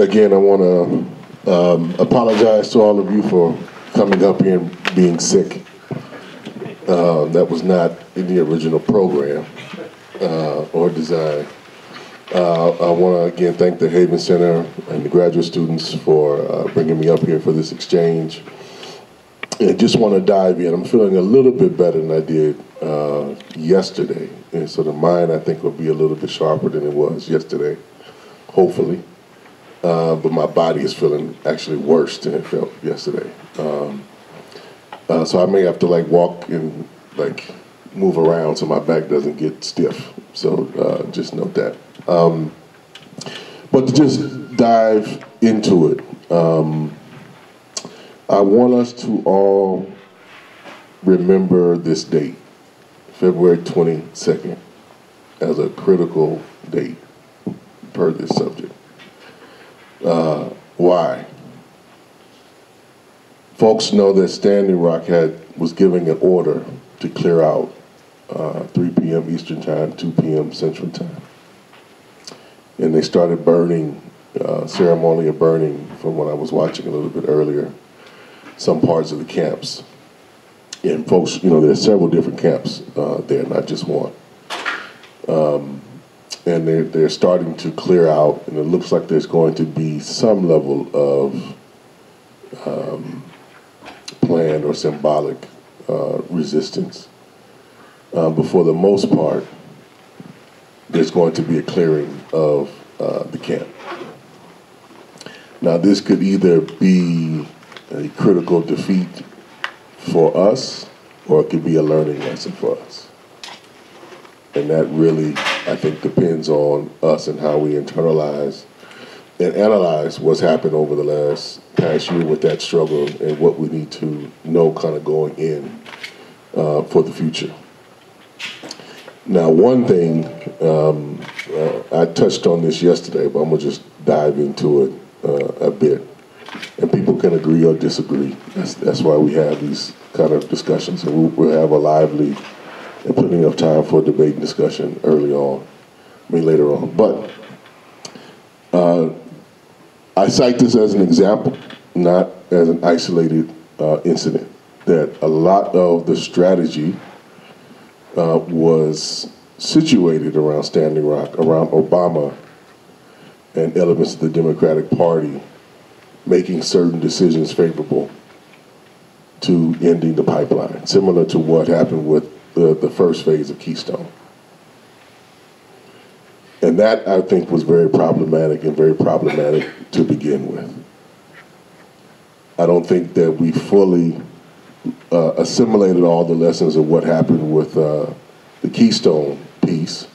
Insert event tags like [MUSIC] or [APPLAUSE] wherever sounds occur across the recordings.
again, I want to um, apologize to all of you for coming up here and being sick. Uh, that was not in the original program uh, or design. Uh, I want to again thank the Haven Center and the graduate students for uh, bringing me up here for this exchange. And just want to dive in. I'm feeling a little bit better than I did uh, yesterday. And so the mind, I think, will be a little bit sharper than it was yesterday, hopefully. Uh, but my body is feeling actually worse than it felt yesterday. Um, uh, so I may have to like walk and like move around so my back doesn't get stiff. So uh, just note that. Um, but to just dive into it, um, I want us to all remember this date, February 22nd, as a critical date per this subject. Uh, why? Folks know that Standing Rock had was giving an order to clear out uh, 3 p.m. Eastern Time, 2 p.m. Central Time. And they started burning, uh, ceremonial burning from what I was watching a little bit earlier, some parts of the camps. And folks, you know, there's several different camps uh, there, not just one. Um, and they're, they're starting to clear out, and it looks like there's going to be some level of um, planned or symbolic uh, resistance. Uh, but for the most part, there's going to be a clearing of uh, the camp. Now, this could either be a critical defeat for us, or it could be a learning lesson for us. And that really, I think, depends on us and how we internalize and analyze what's happened over the last past year with that struggle and what we need to know kind of going in uh, for the future. Now, one thing, um, uh, I touched on this yesterday, but I'm going to just dive into it uh, a bit. And people can agree or disagree. That's, that's why we have these kind of discussions. And we'll, we'll have a lively and plenty of time for debate and discussion early on, I mean later on. But uh, I cite this as an example, not as an isolated uh, incident, that a lot of the strategy uh, was situated around Standing Rock, around Obama and elements of the Democratic Party making certain decisions favorable to ending the pipeline, similar to what happened with the, the first phase of Keystone. And that, I think, was very problematic and very problematic to begin with. I don't think that we fully uh, assimilated all the lessons of what happened with uh, the Keystone piece,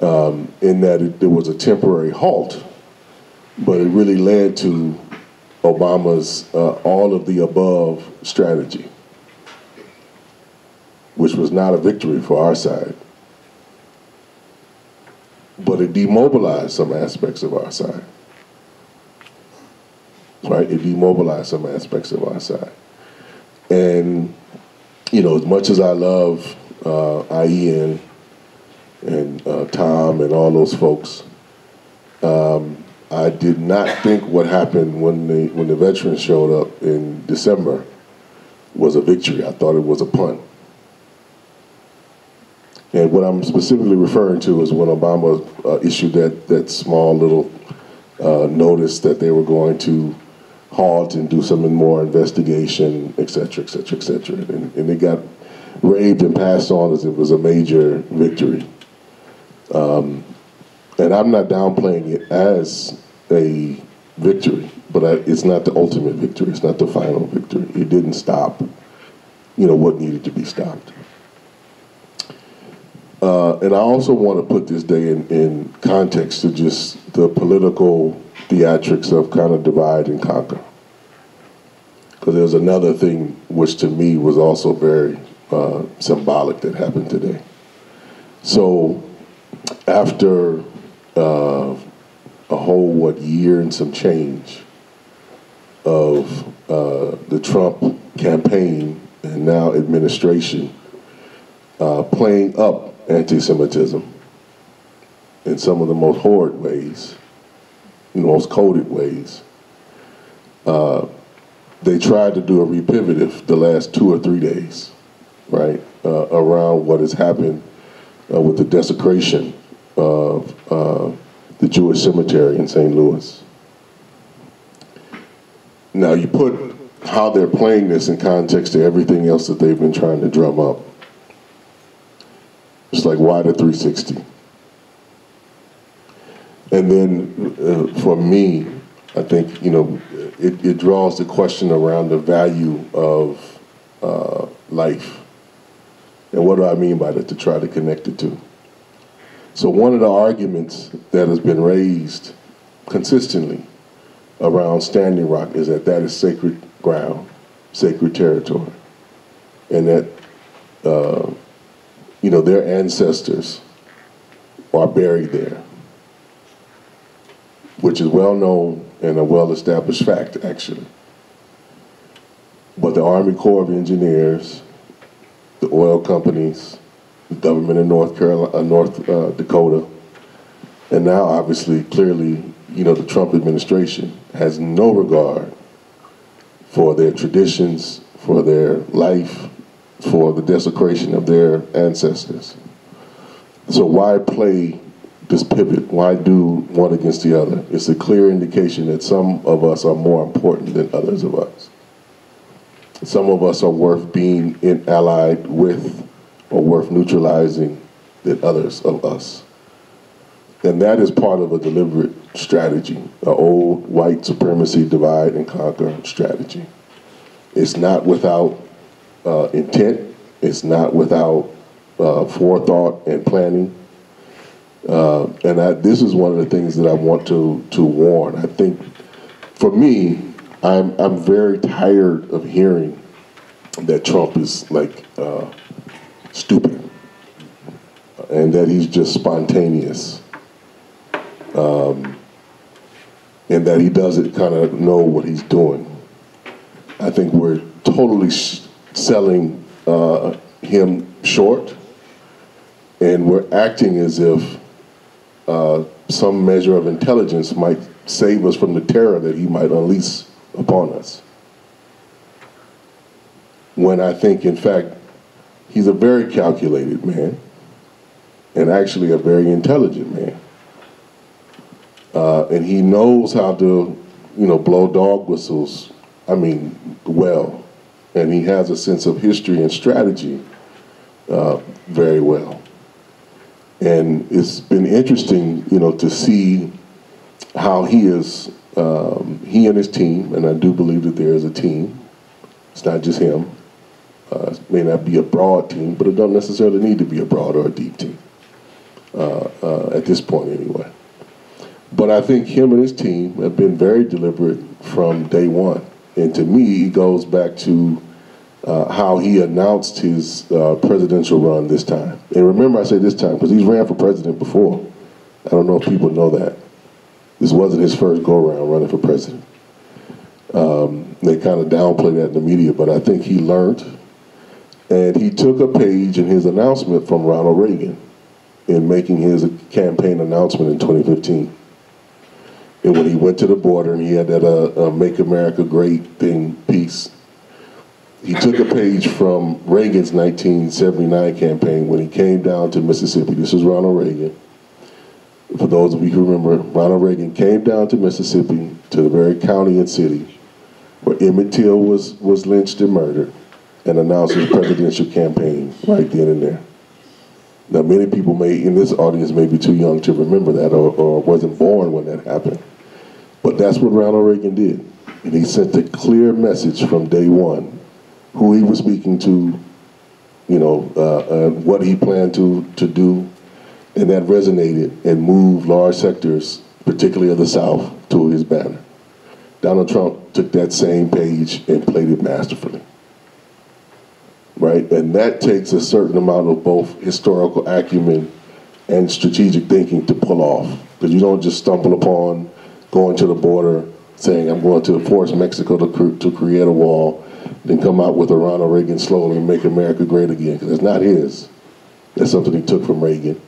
um, in that it, there was a temporary halt, but it really led to Obama's uh, all of the above strategy, which was not a victory for our side but it demobilized some aspects of our side. Right? It demobilized some aspects of our side. And, you know, as much as I love uh, Ian and uh, Tom and all those folks, um, I did not think what happened when the when the veterans showed up in December was a victory. I thought it was a punt. And what I'm specifically referring to is when Obama uh, issued that, that small little uh, notice that they were going to halt and do some more investigation, et cetera, et cetera, et cetera. And, and it got raved and passed on as it was a major victory. Um, and I'm not downplaying it as a victory, but I, it's not the ultimate victory. It's not the final victory. It didn't stop, you know, what needed to be stopped. Uh, and I also want to put this day in, in context to just the political theatrics of kind of divide and conquer. Because there's another thing which to me was also very uh, symbolic that happened today. So after uh, a whole, what, year and some change of uh, the Trump campaign and now administration uh, playing up anti-Semitism in some of the most horrid ways. In the most coded ways. Uh, they tried to do a repivative the last two or three days, right, uh, around what has happened uh, with the desecration of uh, the Jewish cemetery in St. Louis. Now you put how they're playing this in context to everything else that they've been trying to drum up. Like, why the 360? And then uh, for me, I think, you know, it, it, draws the question around the value of uh, life. And what do I mean by that to try to connect it to? So one of the arguments that has been raised consistently around Standing Rock is that that is sacred ground, sacred territory, and that uh, their ancestors are buried there, which is well known and a well established fact, actually. But the Army Corps of Engineers, the oil companies, the government in North Carolina, uh, North uh, Dakota, and now obviously, clearly, you know, the Trump administration has no regard for their traditions, for their life, for the desecration of their ancestors. So why play this pivot? Why do one against the other? It's a clear indication that some of us are more important than others of us. Some of us are worth being in, allied with or worth neutralizing than others of us. And that is part of a deliberate strategy, an old white supremacy divide and conquer strategy. It's not without uh, intent, it's not without uh, forethought and planning. Uh, and I, this is one of the things that I want to, to warn. I think for me, I'm, I'm very tired of hearing that Trump is like uh, stupid and that he's just spontaneous. Um, and that he doesn't kind of know what he's doing. I think we're totally selling uh, him short, and we're acting as if uh, some measure of intelligence might save us from the terror that he might unleash upon us. When I think, in fact, he's a very calculated man, and actually a very intelligent man. Uh, and he knows how to, you know, blow dog whistles, I mean, well. And he has a sense of history and strategy uh, very well. And it's been interesting, you know, to see how he is, um, he and his team, and I do believe that there is a team, it's not just him, uh, it may not be a broad team, but it don't necessarily need to be a broad or a deep team, uh, uh, at this point anyway. But I think him and his team have been very deliberate from day one. And to me, it goes back to uh, how he announced his uh, presidential run this time. And remember, I say this time because he's ran for president before. I don't know if people know that. This wasn't his first go around running for president. Um, they kind of downplay that in the media, but I think he learned. And he took a page in his announcement from Ronald Reagan in making his campaign announcement in 2015. And when he went to the border and he had that uh, uh, Make America Great thing piece, he took a page from Reagan's 1979 campaign when he came down to Mississippi. This is Ronald Reagan. For those of you who remember, Ronald Reagan came down to Mississippi, to the very county and city where Emmett Till was, was lynched and murdered, and announced his presidential campaign right then and there. Now, many people may in this audience may be too young to remember that or, or wasn't born when that happened. But that's what Ronald Reagan did. And he sent a clear message from day one who he was speaking to, you know, uh, uh, what he planned to, to do. And that resonated and moved large sectors, particularly of the South, to his banner. Donald Trump took that same page and played it masterfully. Right? And that takes a certain amount of both historical acumen and strategic thinking to pull off. Because you don't just stumble upon going to the border, saying I'm going to force Mexico to, cre to create a wall, then come out with a Ronald Reagan slogan and make America great again, because it's not his. That's something he took from Reagan.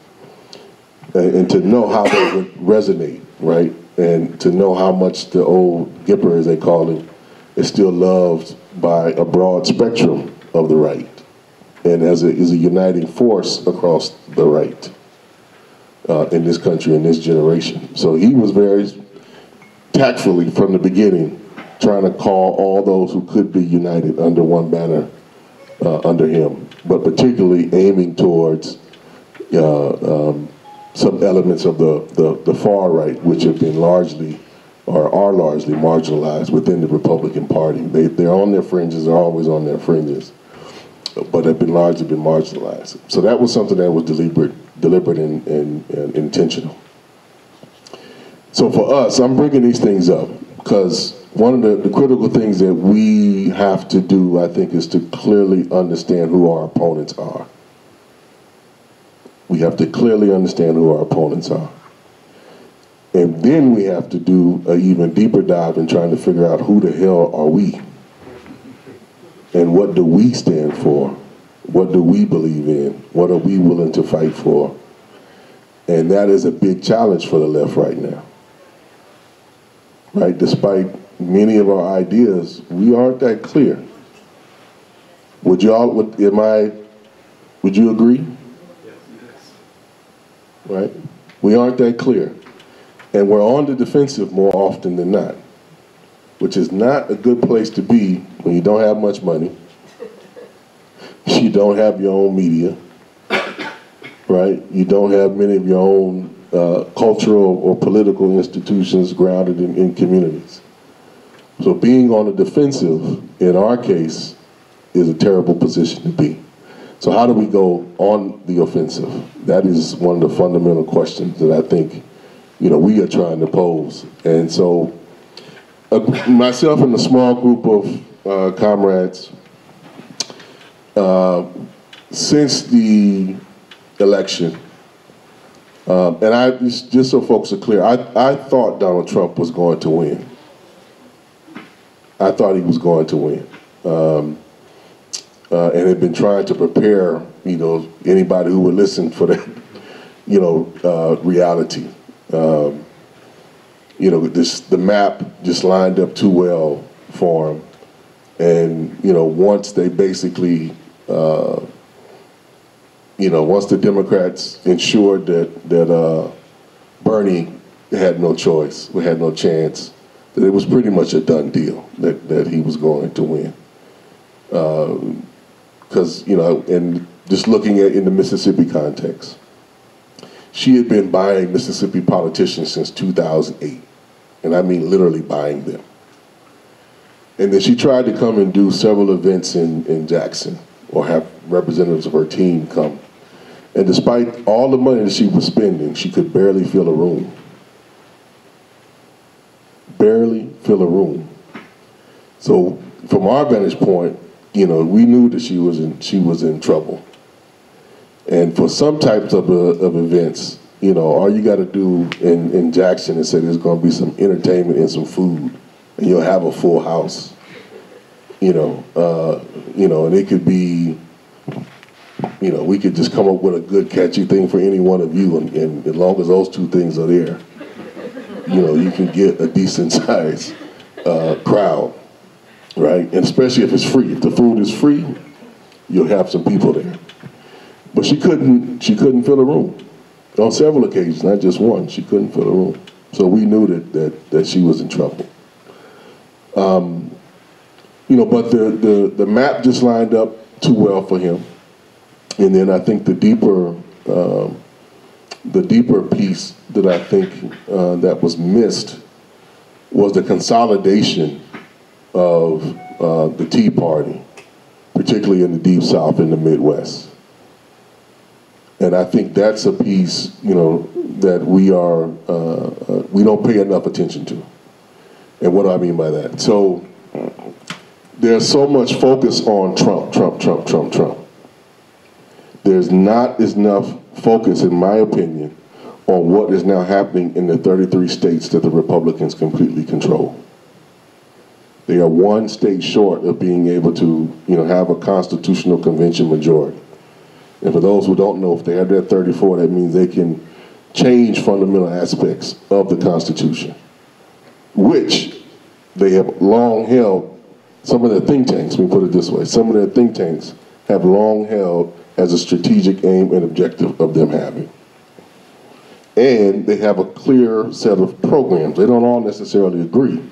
And, and to know how that would resonate, right? and to know how much the old Gipper, as they call him, is still loved by a broad spectrum of the right, and as a, is a uniting force across the right uh, in this country in this generation. So he was very tactfully from the beginning trying to call all those who could be united under one banner uh, under him, but particularly aiming towards uh, um, some elements of the, the, the, far right, which have been largely or are largely marginalized within the Republican Party. They, they're on their fringes, they're always on their fringes, but have been largely been marginalized. So that was something that was deliberate, deliberate and, and, and intentional. So for us, I'm bringing these things up because one of the, the, critical things that we have to do, I think, is to clearly understand who our opponents are. We have to clearly understand who our opponents are. And then we have to do an even deeper dive in trying to figure out who the hell are we? And what do we stand for? What do we believe in? What are we willing to fight for? And that is a big challenge for the left right now. Right? Despite many of our ideas, we aren't that clear. Would you all, would, am I, would you agree? Right? We aren't that clear. And we're on the defensive more often than not, which is not a good place to be when you don't have much money, [LAUGHS] you don't have your own media, right? You don't have many of your own uh, cultural or political institutions grounded in, in communities. So being on the defensive, in our case, is a terrible position to be. So how do we go on the offensive? That is one of the fundamental questions that I think, you know, we are trying to pose. And so uh, myself and a small group of uh, comrades, uh, since the election, um, and I just, just so folks are clear, I, I thought Donald Trump was going to win. I thought he was going to win. Um, uh, and had been trying to prepare, you know, anybody who would listen for that, [LAUGHS] you know, uh, reality. Um, you know, this the map just lined up too well for him, and you know, once they basically, uh, you know, once the Democrats ensured that that uh, Bernie had no choice, we had no chance, that it was pretty much a done deal that, that he was going to win. Because, uh, you know, and just looking at in the Mississippi context, she had been buying Mississippi politicians since 2008. And I mean literally buying them. And then she tried to come and do several events in, in Jackson or have representatives of her team come. And despite all the money that she was spending, she could barely fill a room barely fill a room. So from our vantage point, you know, we knew that she was in she was in trouble. And for some types of, uh, of events, you know, all you got to do in, in Jackson is say there's going to be some entertainment and some food, and you'll have a full house. You know, uh, you know, and it could be, you know, we could just come up with a good catchy thing for any one of you, and, and as long as those two things are there, you know, you can get a decent sized uh, crowd, right? And especially if it's free. If the food is free, you'll have some people there. But she couldn't, she couldn't fill a room. On several occasions, not just one, she couldn't fill a room. So we knew that, that, that she was in trouble. Um, you know, but the, the, the map just lined up too well for him. And then I think the deeper um, the deeper piece that I think uh, that was missed was the consolidation of uh, the Tea Party, particularly in the Deep South and the Midwest. And I think that's a piece, you know, that we are, uh, uh we don't pay enough attention to. And what do I mean by that? So there's so much focus on Trump, Trump, Trump, Trump, Trump. There's not enough focus, in my opinion, on what is now happening in the 33 states that the Republicans completely control. They are one state short of being able to, you know, have a constitutional convention majority. And for those who don't know, if they have that 34, that means they can change fundamental aspects of the Constitution. which they have long held, some of their think tanks, we put it this way, some of their think tanks have long held as a strategic aim and objective of them having. And they have a clear set of programs. They don't all necessarily agree,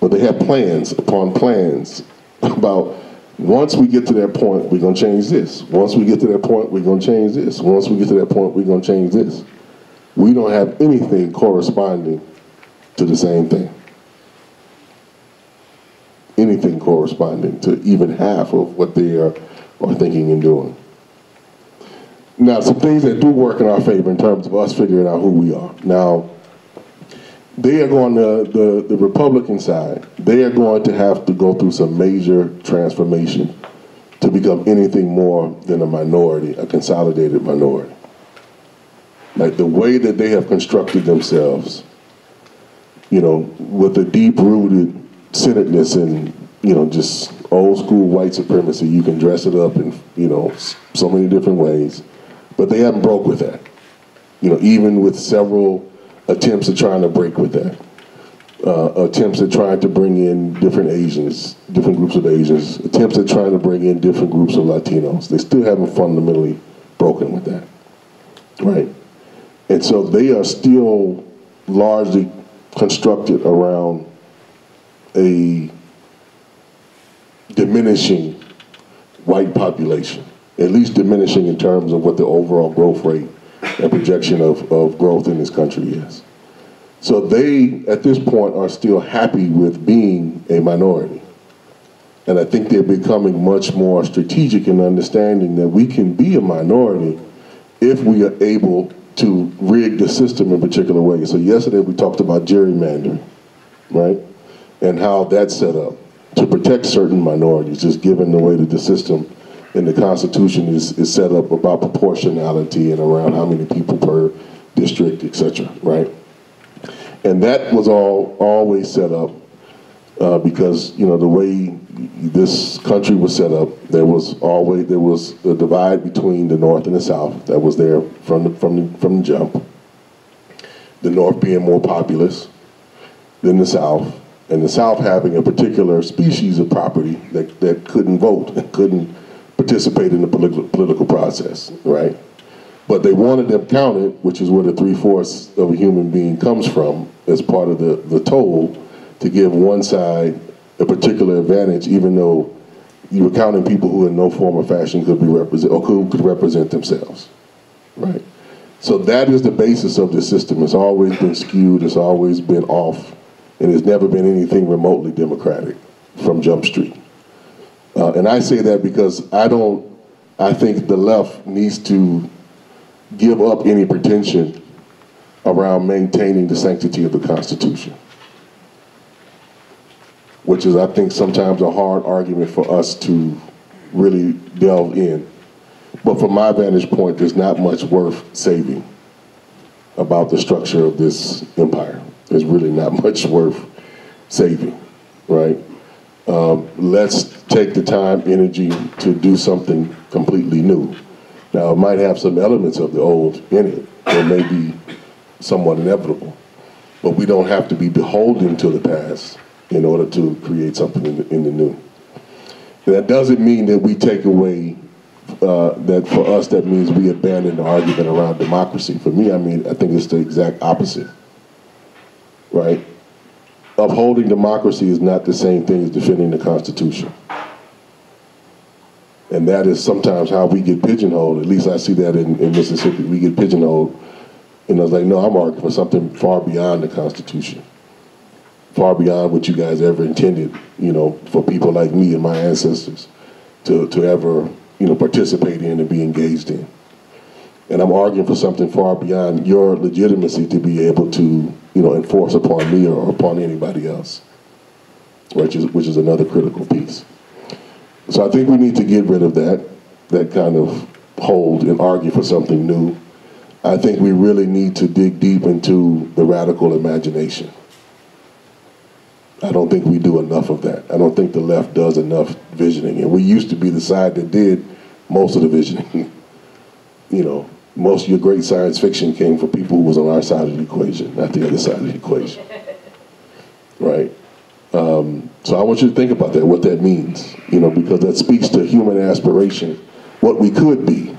but they have plans upon plans about once we get to that point, we're gonna change this. Once we get to that point, we're gonna change this. Once we get to that point, we're gonna change this. We don't have anything corresponding to the same thing. Anything corresponding to even half of what they are, are thinking and doing. Now, some things that do work in our favor in terms of us figuring out who we are. Now, they are going to, the, the Republican side, they are going to have to go through some major transformation to become anything more than a minority, a consolidated minority. Like the way that they have constructed themselves, you know, with a deep-rooted centeredness and, you know, just old school white supremacy, you can dress it up in, you know, so many different ways. But they haven't broke with that. You know, even with several attempts at trying to break with that. Uh, attempts at trying to bring in different Asians, different groups of Asians, attempts at trying to bring in different groups of Latinos. They still haven't fundamentally broken with that, right? And so they are still largely constructed around a diminishing white population, at least diminishing in terms of what the overall growth rate and projection of, of growth in this country is. So they, at this point, are still happy with being a minority. And I think they're becoming much more strategic in understanding that we can be a minority if we are able to rig the system in particular ways. So yesterday we talked about gerrymandering, right? And how that's set up to protect certain minorities, just given the way that the system in the Constitution is, is set up about proportionality and around how many people per district, et cetera, right? And that was all always set up uh, because, you know, the way this country was set up, there was always, there was a divide between the North and the South that was there from the, from the, from the jump. The North being more populous than the South, and the South having a particular species of property that, that couldn't vote and couldn't participate in the political, political process, right? But they wanted them counted, which is where the three-fourths of a human being comes from as part of the, the toll to give one side a particular advantage, even though you were counting people who in no form or fashion could be represent or could, could represent themselves, right? So that is the basis of the system. It's always been skewed, it's always been off, and it's never been anything remotely democratic from Jump Street. Uh, and I say that because I don't, I think the left needs to give up any pretension around maintaining the sanctity of the Constitution. Which is, I think, sometimes a hard argument for us to really delve in. But from my vantage point, there's not much worth saving about the structure of this empire. There's really not [LAUGHS] much worth saving, right? Um, let's take the time, energy to do something completely new. Now, it might have some elements of the old in it. It may be somewhat inevitable. But we don't have to be beholden to the past in order to create something in the, in the new. That doesn't mean that we take away, uh, that for us, that means we abandon the argument around democracy. For me, I mean, I think it's the exact opposite, right? Upholding democracy is not the same thing as defending the Constitution. And that is sometimes how we get pigeonholed. At least I see that in, in Mississippi. We get pigeonholed. And I was like, no, I'm arguing for something far beyond the Constitution. Far beyond what you guys ever intended, you know, for people like me and my ancestors to, to ever, you know, participate in and be engaged in. And I'm arguing for something far beyond your legitimacy to be able to, you know, enforce upon me or upon anybody else, which is, which is another critical piece. So I think we need to get rid of that, that kind of hold and argue for something new. I think we really need to dig deep into the radical imagination. I don't think we do enough of that. I don't think the left does enough visioning. And we used to be the side that did most of the visioning. [LAUGHS] you know, most of your great science fiction came from people who was on our side of the equation, not the other side of the equation. [LAUGHS] right? Um, so I want you to think about that, what that means, you know, because that speaks to human aspiration, what we could be,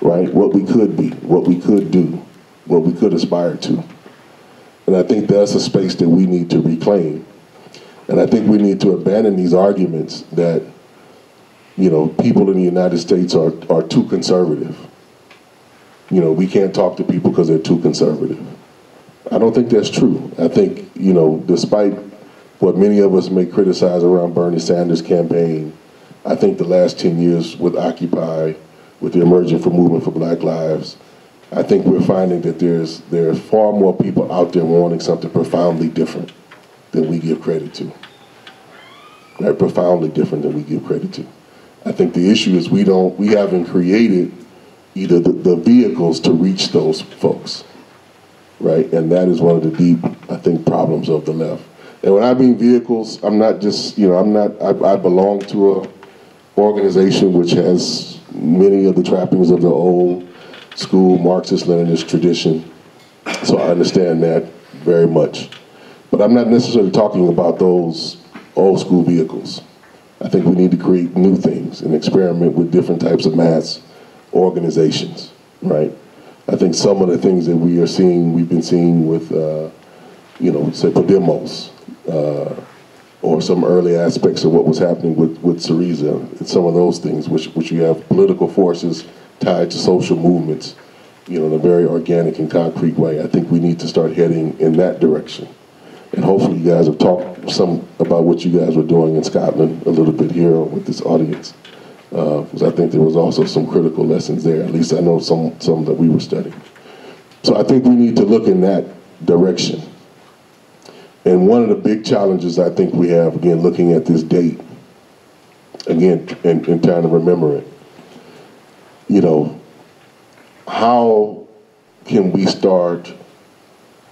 right? What we could be, what we could do, what we could aspire to. And I think that's a space that we need to reclaim. And I think we need to abandon these arguments that, you know, people in the United States are, are too conservative. You know, we can't talk to people because they're too conservative. I don't think that's true. I think, you know, despite what many of us may criticize around Bernie Sanders' campaign, I think the last 10 years with Occupy, with the emerging for movement for Black Lives, I think we're finding that there's there are far more people out there wanting something profoundly different than we give credit to. Right, profoundly different than we give credit to. I think the issue is we don't we haven't created either the, the vehicles to reach those folks. Right? And that is one of the deep, I think, problems of the left. And when I mean vehicles, I'm not just, you know, I'm not I, I belong to a organization which has many of the trappings of the old school Marxist-Leninist tradition. So I understand that very much. But I'm not necessarily talking about those old school vehicles. I think we need to create new things and experiment with different types of mass organizations, right? I think some of the things that we are seeing, we've been seeing with, uh, you know, say Podemos, uh, or some early aspects of what was happening with, with Syriza, and some of those things, which, which you have political forces tied to social movements, you know, in a very organic and concrete way. I think we need to start heading in that direction. And hopefully you guys have talked some about what you guys were doing in Scotland a little bit here with this audience. Because uh, I think there was also some critical lessons there. At least I know some, some that we were studying. So I think we need to look in that direction. And one of the big challenges I think we have, again, looking at this date, again, and, and trying to remember it, you know, how can we start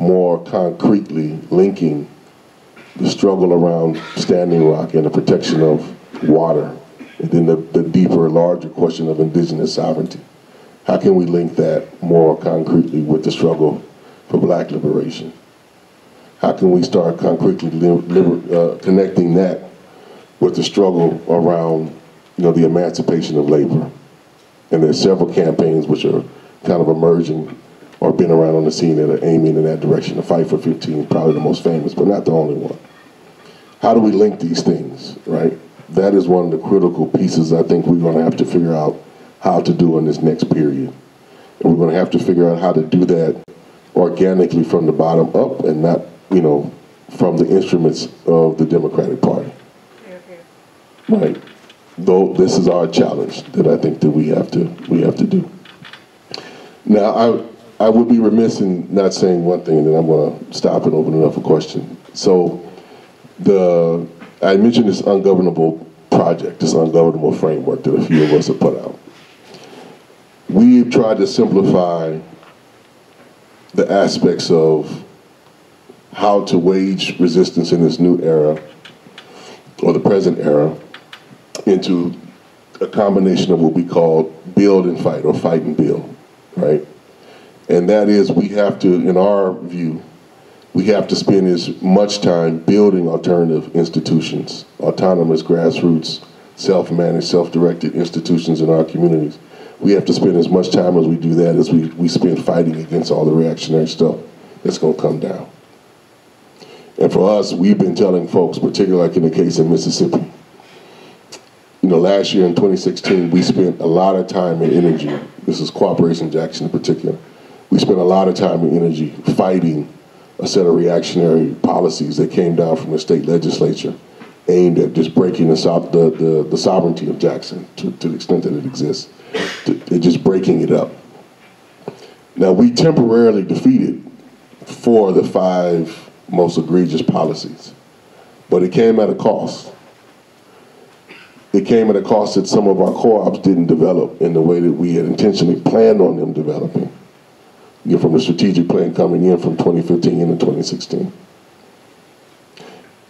more concretely linking the struggle around Standing Rock and the protection of water, and then the, the deeper, larger question of indigenous sovereignty? How can we link that more concretely with the struggle for black liberation? How can we start concretely uh, connecting that with the struggle around you know, the emancipation of labor? And there's several campaigns which are kind of emerging or been around on the scene that are aiming in that direction. The Fight for 15, probably the most famous, but not the only one. How do we link these things, right? That is one of the critical pieces I think we're going to have to figure out how to do in this next period. And we're going to have to figure out how to do that organically from the bottom up and not, you know, from the instruments of the Democratic Party. Right though this is our challenge that I think that we have to we have to do. Now, I I would be remiss in not saying one thing, and then I'm going to stop and open it up for question. So, the I mentioned this ungovernable project, this ungovernable framework that a few of us have put out. We've tried to simplify the aspects of how to wage resistance in this new era, or the present era, into a combination of what we call build and fight or fight and build, right? And that is we have to, in our view, we have to spend as much time building alternative institutions, autonomous grassroots, self-managed, self-directed institutions in our communities. We have to spend as much time as we do that as we, we spend fighting against all the reactionary stuff that's gonna come down. And for us, we've been telling folks, particularly like in the case of Mississippi, you know, last year in 2016, we spent a lot of time and energy, this is Cooperation Jackson in particular, we spent a lot of time and energy fighting a set of reactionary policies that came down from the state legislature aimed at just breaking the, the, the, the sovereignty of Jackson to, to, the extent that it exists, to, to just breaking it up. Now, we temporarily defeated four of the five most egregious policies, but it came at a cost it came at a cost that some of our co-ops didn't develop in the way that we had intentionally planned on them developing. You from the strategic plan coming in from 2015 into 2016.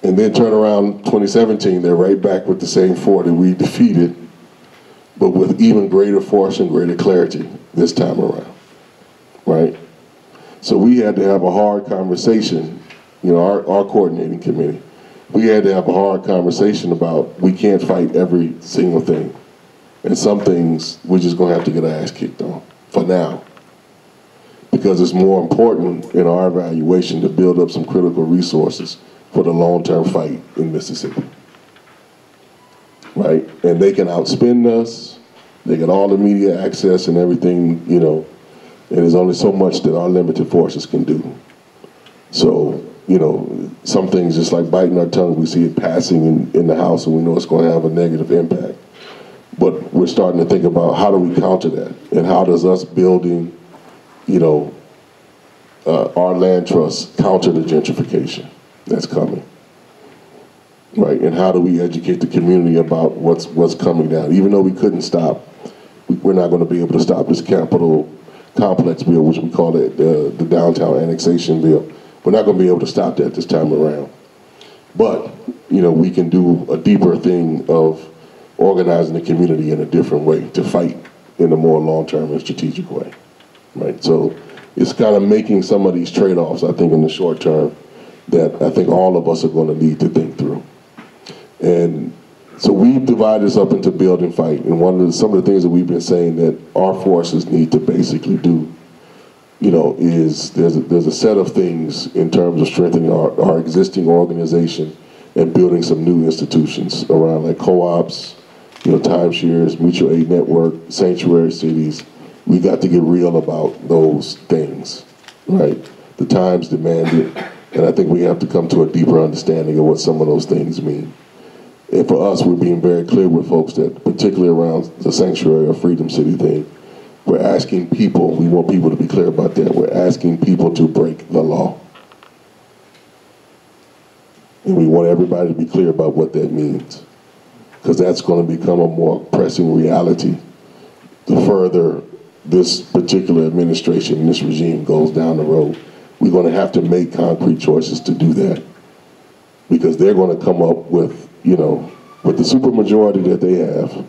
And then turn around 2017, they're right back with the same four that we defeated, but with even greater force and greater clarity this time around, right? So we had to have a hard conversation you know, our, our coordinating committee, we had to have a hard conversation about we can't fight every single thing. And some things we're just gonna have to get our ass kicked on for now. Because it's more important in our evaluation to build up some critical resources for the long-term fight in Mississippi. Right? And they can outspend us, they get all the media access and everything, you know, and there's only so much that our limited forces can do. So, you know, some things just like biting our tongue, we see it passing in, in the House and we know it's going to have a negative impact. But we're starting to think about how do we counter that? And how does us building, you know, uh, our land trust counter the gentrification that's coming? Right, and how do we educate the community about what's what's coming down? Even though we couldn't stop, we're not going to be able to stop this capital complex bill, which we call it uh, the downtown annexation bill. We're not going to be able to stop that this time around. But you know, we can do a deeper thing of organizing the community in a different way to fight in a more long-term and strategic way, right? So it's kind of making some of these trade-offs, I think, in the short term that I think all of us are going to need to think through. And so we've divided this up into build and fight. And one of the, some of the things that we've been saying that our forces need to basically do, you know, is there's a, there's a set of things in terms of strengthening our, our existing organization and building some new institutions around like co-ops, you know, timeshares, mutual aid network, sanctuary cities. We got to get real about those things, right? The times demand it, and I think we have to come to a deeper understanding of what some of those things mean. And for us, we're being very clear with folks that, particularly around the sanctuary or Freedom City thing, we're asking people, we want people to be clear about that, we're asking people to break the law. And we want everybody to be clear about what that means. Because that's going to become a more pressing reality the further this particular administration, this regime goes down the road. We're going to have to make concrete choices to do that. Because they're going to come up with, you know, with the supermajority that they have,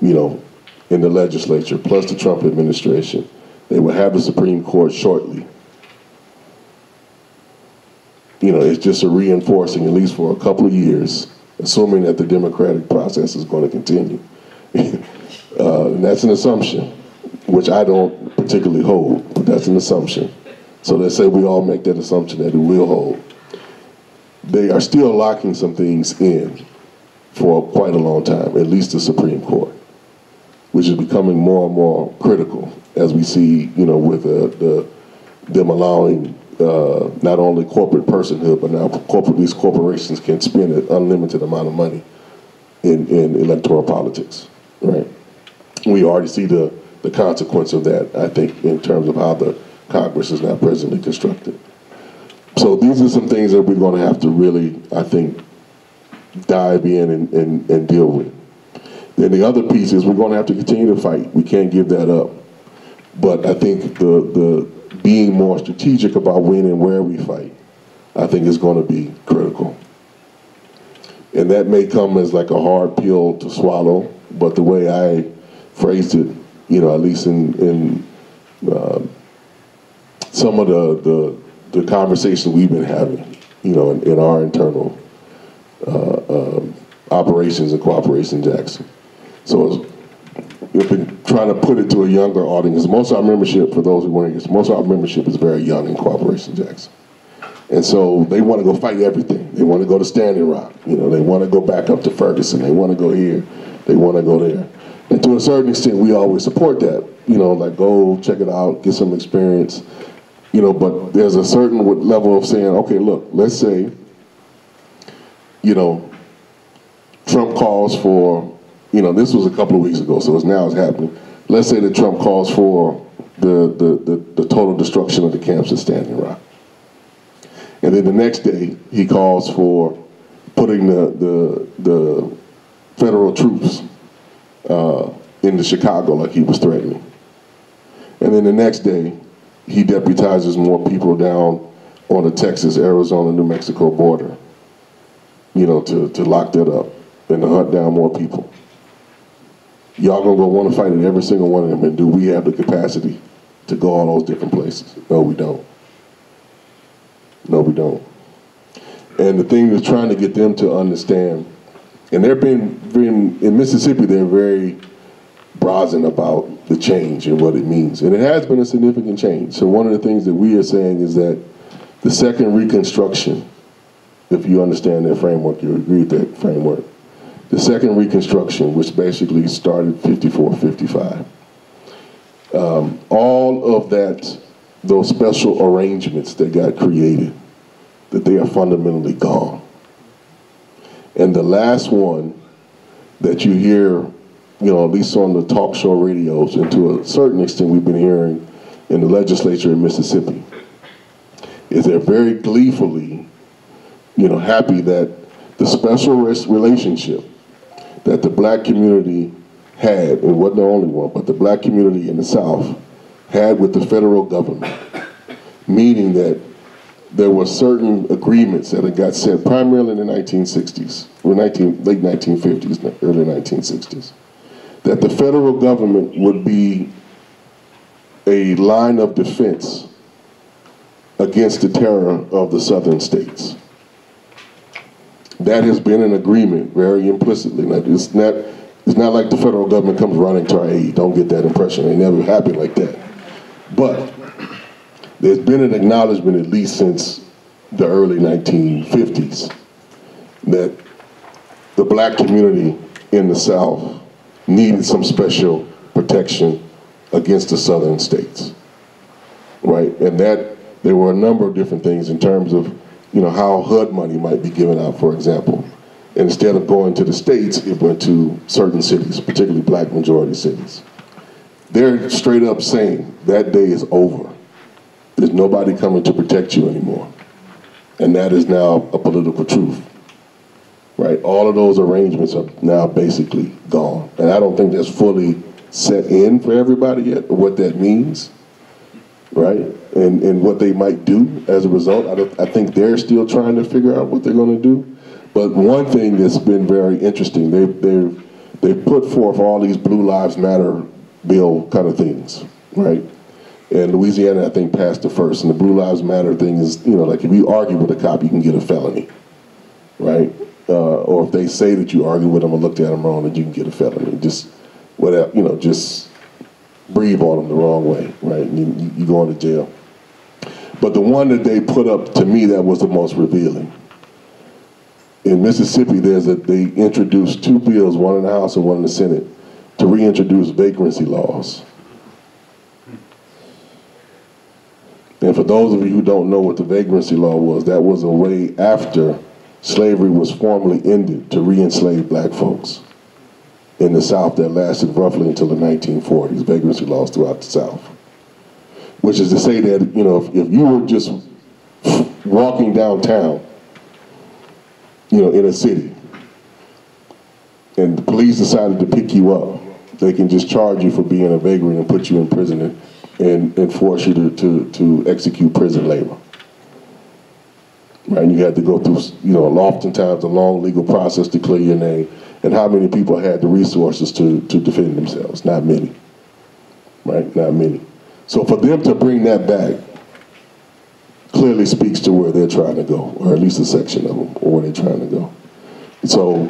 you know, in the legislature, plus the Trump administration, they will have the Supreme Court shortly you know, it's just a reinforcing, at least for a couple of years, assuming that the democratic process is going to continue. [LAUGHS] uh, and that's an assumption, which I don't particularly hold, but that's an assumption. So let's say we all make that assumption that it will hold. They are still locking some things in for quite a long time, at least the Supreme Court, which is becoming more and more critical as we see, you know, with uh, the, them allowing uh, not only corporate personhood, but now corporate, these corporations can spend an unlimited amount of money in, in electoral politics, right? We already see the, the consequence of that, I think, in terms of how the Congress is now presently constructed. So these are some things that we're going to have to really, I think, dive in and, and, and deal with. Then the other piece is we're going to have to continue to fight. We can't give that up. But I think the, the being more strategic about when and where we fight, I think is going to be critical. And that may come as like a hard pill to swallow, but the way I phrased it, you know, at least in, in uh, some of the, the, the conversations we've been having, you know, in, in our internal uh, uh, operations and cooperation Jackson. So we've been trying to put it to a younger audience. Most of our membership, for those who weren't here, most of our membership is very young in Cooperation Jackson. And so they want to go fight everything. They want to go to Standing Rock. You know, they want to go back up to Ferguson. They want to go here. They want to go there. And to a certain extent, we always support that. You know, like go check it out, get some experience. You know, but there's a certain level of saying, okay, look, let's say, you know, Trump calls for you know, this was a couple of weeks ago, so it's now it's happening. Let's say that Trump calls for the, the, the, the total destruction of the camps at Standing Rock. And then the next day, he calls for putting the, the, the federal troops uh, into Chicago like he was threatening. And then the next day, he deputizes more people down on the Texas, Arizona, New Mexico border, you know, to, to lock that up and to hunt down more people y'all gonna go want to fight in every single one of them, and do we have the capacity to go all those different places? No, we don't. No, we don't. And the thing is trying to get them to understand, and they're being, being in Mississippi, they're very brazen about the change and what it means. And it has been a significant change. So one of the things that we are saying is that the second Reconstruction, if you understand that framework, you agree with that framework. The second Reconstruction, which basically started 54, 55, um, all of that, those special arrangements that got created, that they are fundamentally gone. And the last one that you hear, you know, at least on the talk show radios, and to a certain extent we've been hearing in the legislature in Mississippi, is they're very gleefully, you know, happy that the special relationship that the black community had, and wasn't the only one, but the black community in the South had with the federal government, meaning that there were certain agreements that had got set primarily in the 1960s, or 19, late 1950s, early 1960s, that the federal government would be a line of defense against the terror of the southern states. That has been an agreement very implicitly. It's not, it's not like the federal government comes running to our aid. Don't get that impression. It never happened like that. But there's been an acknowledgement, at least since the early 1950s, that the black community in the South needed some special protection against the southern states, right? And that, there were a number of different things in terms of, you know, how HUD money might be given out, for example. And instead of going to the states, it went to certain cities, particularly black majority cities. They're straight up saying that day is over. There's nobody coming to protect you anymore. And that is now a political truth. Right? All of those arrangements are now basically gone. And I don't think that's fully set in for everybody yet, what that means. Right? And, and what they might do as a result. I, I think they're still trying to figure out what they're going to do. But one thing that's been very interesting, they, they, they put forth all these Blue Lives Matter bill kind of things, right? And Louisiana, I think, passed the first. And the Blue Lives Matter thing is, you know, like if you argue with a cop, you can get a felony, right? Uh, or if they say that you argue with them or looked at them wrong, then you can get a felony. Just whatever, you know, just breathe on them the wrong way, right? And you, you go into jail. But the one that they put up to me that was the most revealing. In Mississippi, there's a they introduced two bills, one in the House and one in the Senate, to reintroduce vagrancy laws. And for those of you who don't know what the vagrancy law was, that was a way after slavery was formally ended to re-enslave black folks in the South that lasted roughly until the 1940s, vagrancy laws throughout the South. Which is to say that, you know, if, if you were just walking downtown, you know, in a city, and the police decided to pick you up, they can just charge you for being a vagrant and put you in prison and, and, force you to, to, to execute prison labor. Right, and you had to go through, you know, oftentimes a long legal process to clear your name. And how many people had the resources to, to defend themselves? Not many. Right, not many. So for them to bring that back clearly speaks to where they're trying to go, or at least a section of them, or where they're trying to go. So,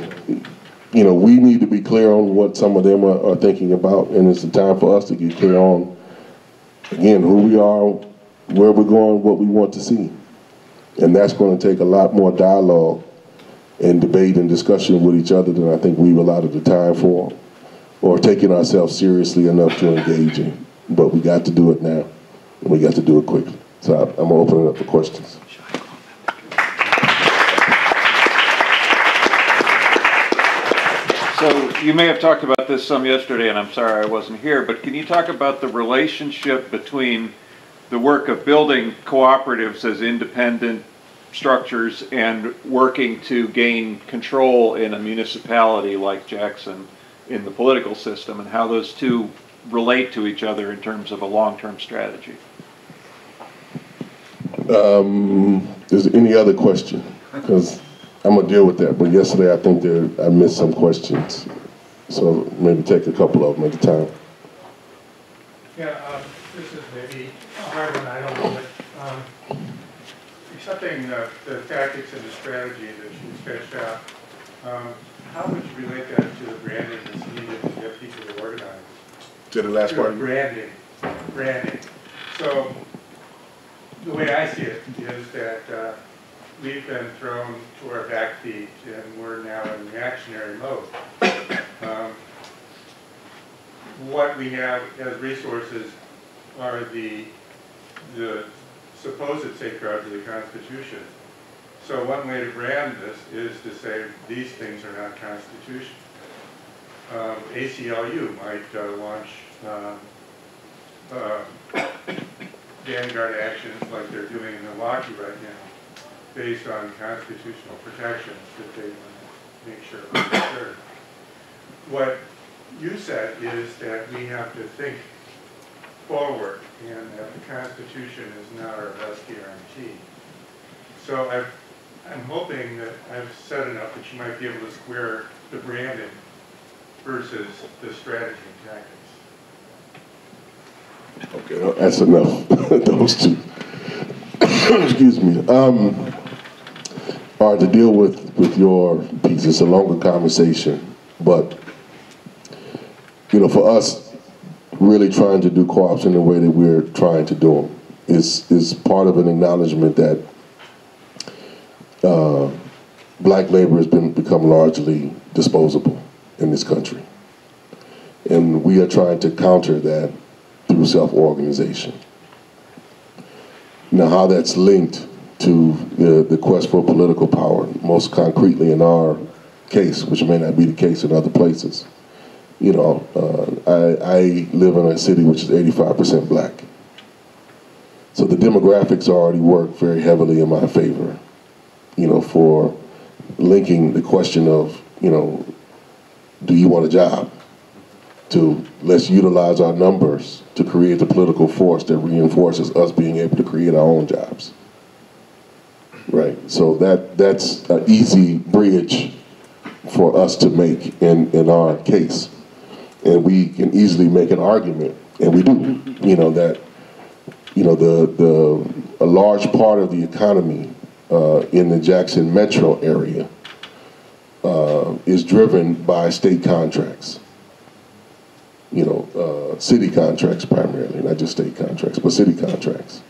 you know, we need to be clear on what some of them are, are thinking about, and it's the time for us to get clear on again, who we are, where we're going, what we want to see. And that's going to take a lot more dialogue and debate and discussion with each other than I think we've allotted the time for, or taking ourselves seriously enough to engage in. But we got to do it now, and we got to do it quickly. So I'm going to open it up for questions. So you may have talked about this some yesterday, and I'm sorry I wasn't here, but can you talk about the relationship between the work of building cooperatives as independent structures and working to gain control in a municipality like Jackson in the political system and how those two relate to each other in terms of a long-term strategy? Um, is there any other question? Because I'm gonna deal with that, but yesterday I think there, I missed some questions. So maybe take a couple of them at a time. Yeah, um, this is maybe a hard one, I don't know, but, um, something, uh, the tactics and the strategy that you sketched out, um, how would you relate that to the branding that's needed to get people to organize? To the last To part? Branding, branding. So, the way I see it is that, uh, we've been thrown to our back feet and we're now in reactionary mode. Um, What we have as resources are the, the supposed safeguards of the Constitution. So one way to brand this is to say, these things are not constitutional. Um, ACLU might uh, launch um, uh, [COUGHS] vanguard actions like they're doing in Milwaukee right now, based on constitutional protections that they want to make sure are preserved. What you said is that we have to think forward and that the Constitution is not our best guarantee. So I've, I'm hoping that I've said enough that you might be able to square the branding versus the strategy and tactics. Okay, that's enough, [LAUGHS] those two. [COUGHS] Excuse me. Um, all right, to deal with, with your piece, it's a longer conversation, but, you know, for us, really trying to do co-ops in the way that we're trying to do them is, is part of an acknowledgement that uh, black labor has been, become largely disposable in this country. And we are trying to counter that through self-organization. Now, how that's linked to the, the quest for political power, most concretely in our case, which may not be the case in other places. You know, uh, I, I live in a city which is 85% black. So the demographics already work very heavily in my favor, you know, for linking the question of, you know, do you want a job? To let's utilize our numbers to create the political force that reinforces us being able to create our own jobs. Right. So that that's an easy bridge for us to make in, in our case. And we can easily make an argument, and we do, you know, that you know the the a large part of the economy uh, in the Jackson metro area uh, is driven by state contracts you know, uh, city contracts primarily, not just state contracts, but city contracts.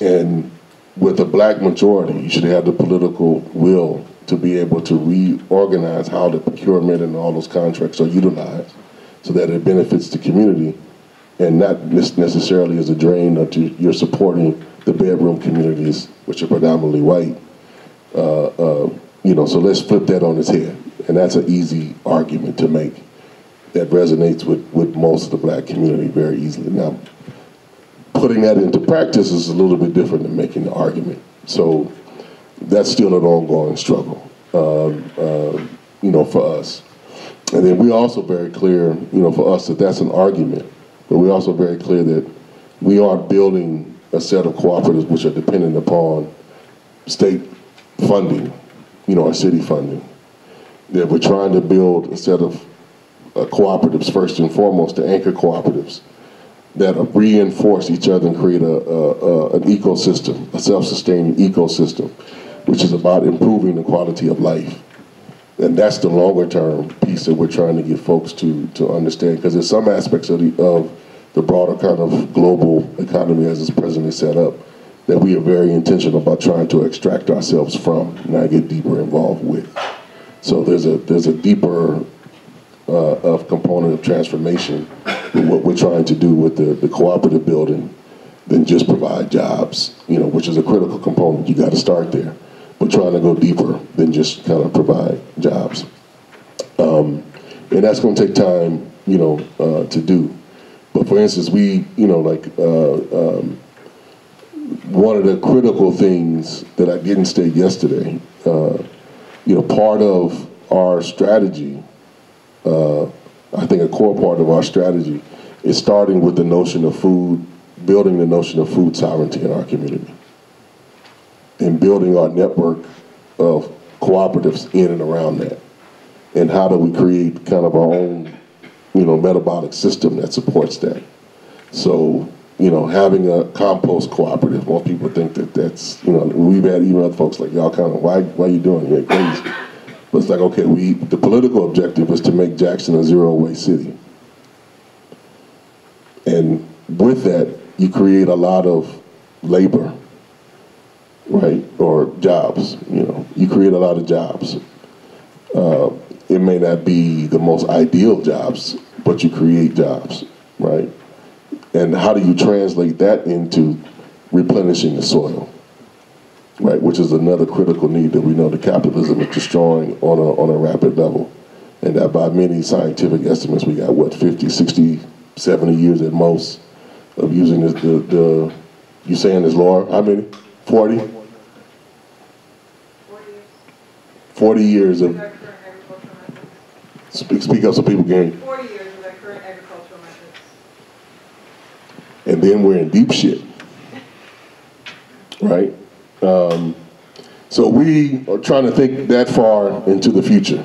And with a black majority, you should have the political will to be able to reorganize how the procurement and all those contracts are utilized so that it benefits the community and not necessarily as a drain to, you're supporting the bedroom communities, which are predominantly white. Uh, uh, you know, so let's flip that on its head. And that's an easy argument to make that resonates with, with most of the black community very easily. Now, putting that into practice is a little bit different than making the argument. So that's still an ongoing struggle, um, uh, you know, for us. And then we're also very clear, you know, for us that that's an argument, but we're also very clear that we are building a set of cooperatives which are dependent upon state funding, you know, our city funding. That we're trying to build a set of uh, cooperatives first and foremost, the anchor cooperatives that reinforce each other and create a, a, a, an ecosystem, a self-sustaining ecosystem, which is about improving the quality of life. And that's the longer term piece that we're trying to get folks to, to understand, because there's some aspects of the, of the broader kind of global economy as it's presently set up that we are very intentional about trying to extract ourselves from, not get deeper involved with. So there's a, there's a deeper uh, of component of transformation what we're trying to do with the, the cooperative building than just provide jobs, you know, which is a critical component. You got to start there. But trying to go deeper than just kind of provide jobs. Um, and that's going to take time, you know, uh, to do. But for instance, we, you know, like uh, um, one of the critical things that I didn't state yesterday, uh, you know, part of our strategy uh, I think a core part of our strategy is starting with the notion of food, building the notion of food sovereignty in our community, and building our network of cooperatives in and around that. And how do we create kind of our own, you know, metabolic system that supports that? So you know, having a compost cooperative. Most people think that that's, you know, we've had even other folks like y'all kind of, why, why are you doing it? You're crazy. It's like, okay, we, the political objective is to make Jackson a zero waste city. And with that, you create a lot of labor, right? Or jobs, you know, you create a lot of jobs. Uh, it may not be the most ideal jobs, but you create jobs, right? And how do you translate that into replenishing the soil? Right, which is another critical need that we know that capitalism is destroying on a, on a rapid level. And that by many scientific estimates, we got what, 50, 60, 70 years at most of using this, the, the, you saying this, Laura, how many? 40? 40 years of, With our current agricultural methods. speak, speak up so people can. Forty years with our current agricultural methods. and then we're in deep shit. Right? Um, so we are trying to think that far into the future.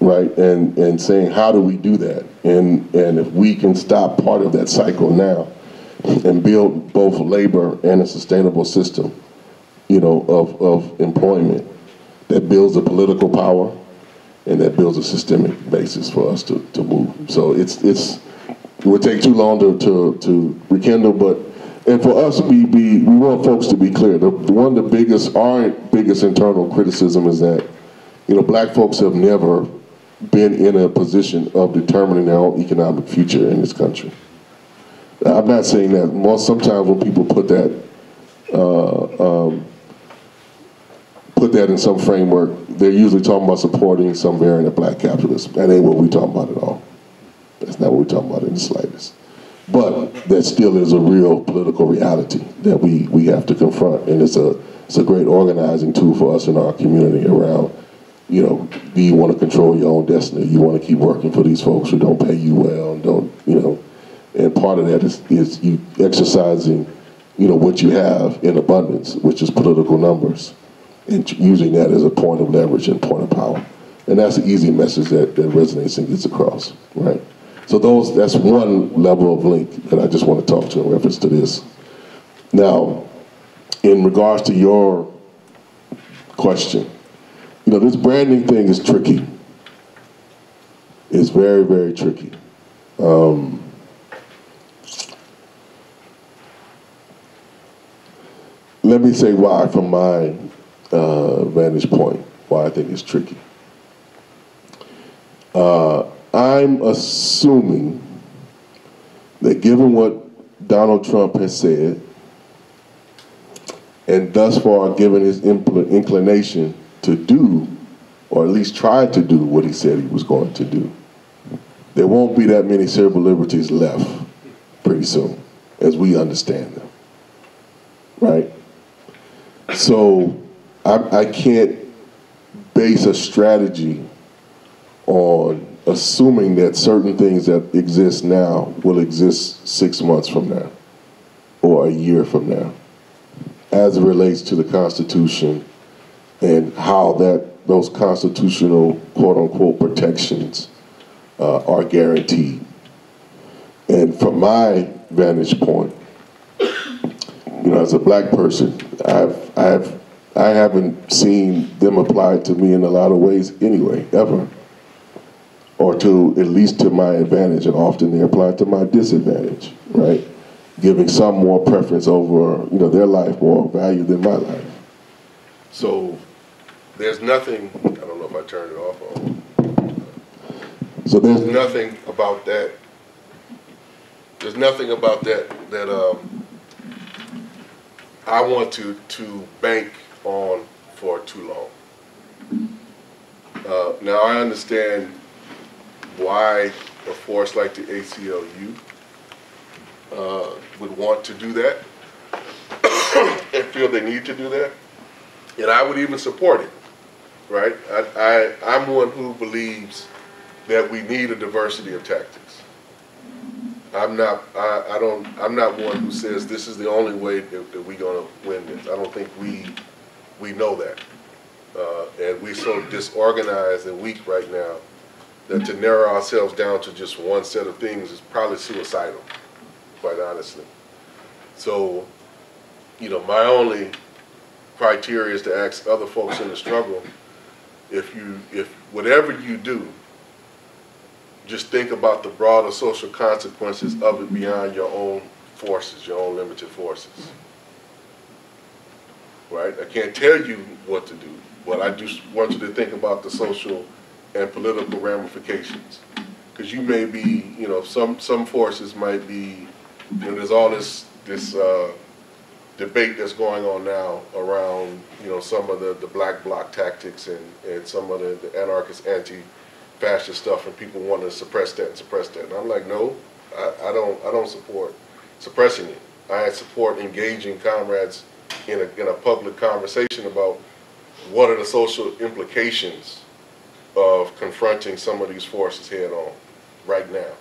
Right? And, and saying, how do we do that? And, and if we can stop part of that cycle now and build both labor and a sustainable system, you know, of, of employment that builds a political power and that builds a systemic basis for us to, to move. So it's, it's, it would take too long to, to, to rekindle, but, and for us, we, we, we want folks to be clear. The, one of the biggest, our biggest internal criticism is that, you know, black folks have never been in a position of determining their own economic future in this country. I'm not saying that, most, sometimes when people put that, uh, um, put that in some framework, they're usually talking about supporting some variant of black capitalism. That ain't what we're talking about at all. That's not what we're talking about in the slightest. But that still is a real political reality that we, we have to confront. And it's a, it's a great organizing tool for us in our community around, you know, do you want to control your own destiny? You want to keep working for these folks who don't pay you well and don't, you know, and part of that is, is you exercising, you know, what you have in abundance, which is political numbers, and using that as a point of leverage and point of power. And that's an easy message that, that resonates and gets across, right? So those, that's one level of link that I just want to talk to in reference to this. Now, in regards to your question, you know, this branding thing is tricky. It's very, very tricky. Um, let me say why from my uh, vantage point, why I think it's tricky. Uh, I'm assuming that given what Donald Trump has said, and thus far given his inclination to do, or at least try to do what he said he was going to do, there won't be that many civil liberties left pretty soon, as we understand them. Right? So I, I can't base a strategy on assuming that certain things that exist now will exist six months from now or a year from now as it relates to the Constitution and how that those constitutional quote unquote protections uh, are guaranteed. And from my vantage point, you know, as a black person, I've, I've, I haven't seen them applied to me in a lot of ways anyway, ever. Or to, at least to my advantage, and often they apply to my disadvantage, right? Giving some more preference over, you know, their life more value than my life. So, there's nothing, I don't know if I turned it off or. So there's nothing about that, there's nothing about that, that, um, I want to, to bank on for too long. Uh, now, I understand why a force like the ACLU uh, would want to do that [COUGHS] and feel they need to do that. And I would even support it, right? I, I, I'm one who believes that we need a diversity of tactics. I'm not, I, I don't, I'm not one who says this is the only way that, that we're gonna win this. I don't think we, we know that. Uh, and we're so disorganized and weak right now that to narrow ourselves down to just one set of things is probably suicidal. quite honestly. So, you know, my only criteria is to ask other folks in the struggle, if you, if, whatever you do, just think about the broader social consequences of it beyond your own forces, your own limited forces. Right? I can't tell you what to do, but I just want you to think about the social and political ramifications. Because you may be, you know, some, some forces might be, you know, there's all this, this, uh, debate that's going on now around, you know, some of the, the black bloc tactics and, and some of the, the anarchist, anti-fascist stuff, and people want to suppress that and suppress that. And I'm like, no, I, I don't, I don't support suppressing it. I support engaging comrades in a, in a public conversation about what are the social implications of confronting some of these forces head on right now.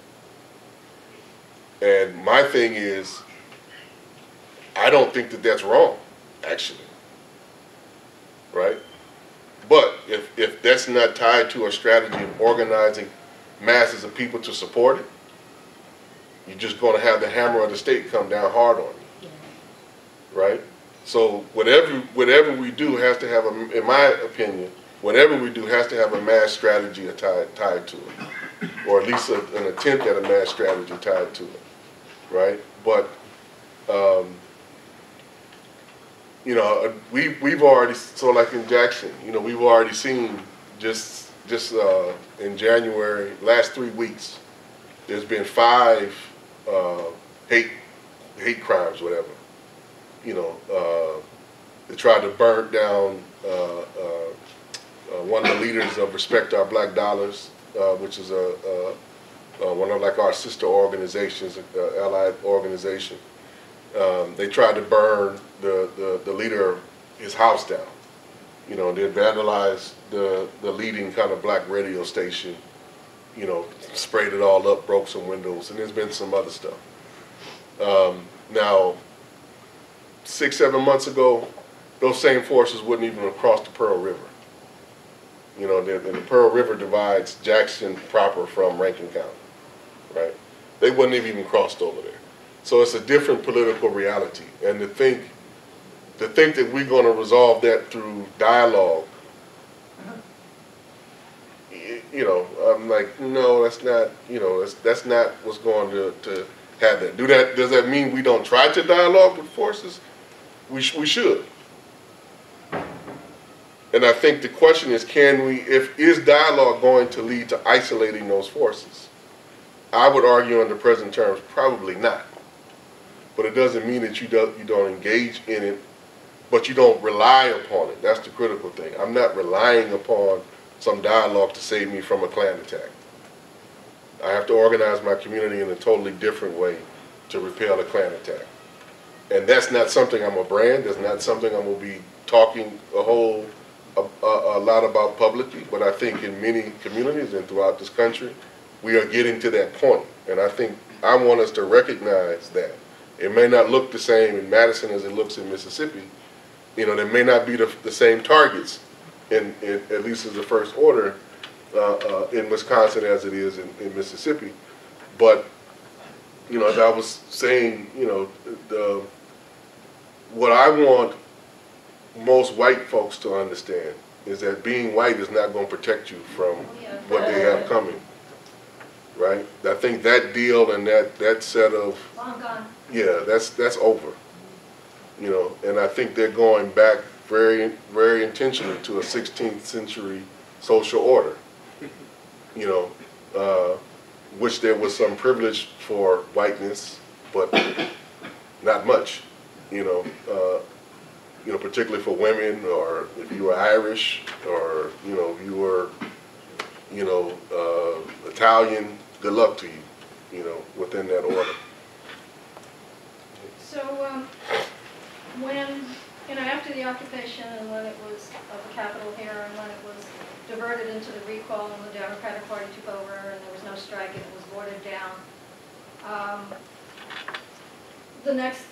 And my thing is, I don't think that that's wrong, actually. Right? But if, if that's not tied to a strategy of organizing masses of people to support it, you're just going to have the hammer of the state come down hard on you. Right? So whatever whatever we do has to have a, in my opinion, whatever we do has to have a mass strategy tied tied to it, or at least a, an attempt at a mass strategy tied to it. Right? But um, you know, uh, we we've already so like in Jackson, you know, we've already seen just just uh, in January last three weeks, there's been five uh, hate hate crimes, whatever. You know, uh, they tried to burn down uh, uh, uh, one of the leaders of Respect Our Black Dollars, uh, which is a, one of like our sister organizations, uh, allied organization. Um, they tried to burn the, the, the leader, his house down. You know, they vandalized the, the leading kind of black radio station, you know, sprayed it all up, broke some windows, and there's been some other stuff. Um, now, six, seven months ago, those same forces wouldn't even crossed the Pearl River. You know, the, the Pearl River divides Jackson proper from Rankin County, right? They wouldn't have even crossed over there. So it's a different political reality. And to think, to think that we're going to resolve that through dialogue, you know, I'm like, no, that's not, you know, that's, that's not what's going to, to have that. Do that, does that mean we don't try to dialogue with forces? We, sh- we should. And I think the question is, can we, if, is dialogue going to lead to isolating those forces? I would argue under present terms, probably not. But it doesn't mean that you don't, you don't engage in it, but you don't rely upon it. That's the critical thing. I'm not relying upon some dialogue to save me from a Klan attack. I have to organize my community in a totally different way to repel a Klan attack. And that's not something I'm a brand, that's not something I'm gonna be talking a whole, a, a, a lot about publicly, but I think in many communities and throughout this country, we are getting to that point. And I think, I want us to recognize that. It may not look the same in Madison as it looks in Mississippi. You know, there may not be the, the same targets in, in, at least as the first order, uh, uh, in Wisconsin as it is in, in Mississippi. But, you know, as I was saying, you know, the, what I want most white folks to understand is that being white is not going to protect you from what they have coming. Right? I think that deal and that, that set of Long gone. yeah, that's that's over. You know, and I think they're going back very, very intentionally to a 16th century social order. You know, uh, which there was some privilege for whiteness, but not much. You know, uh, you know, particularly for women, or if you were Irish, or you know, you were, you know, uh, Italian. Good luck to you. You know, within that order. So, um, when, you know, after the occupation and when it was of the Capitol here and when it was diverted into the recall and the Democratic Party took over and there was no strike and it was watered down, um, the next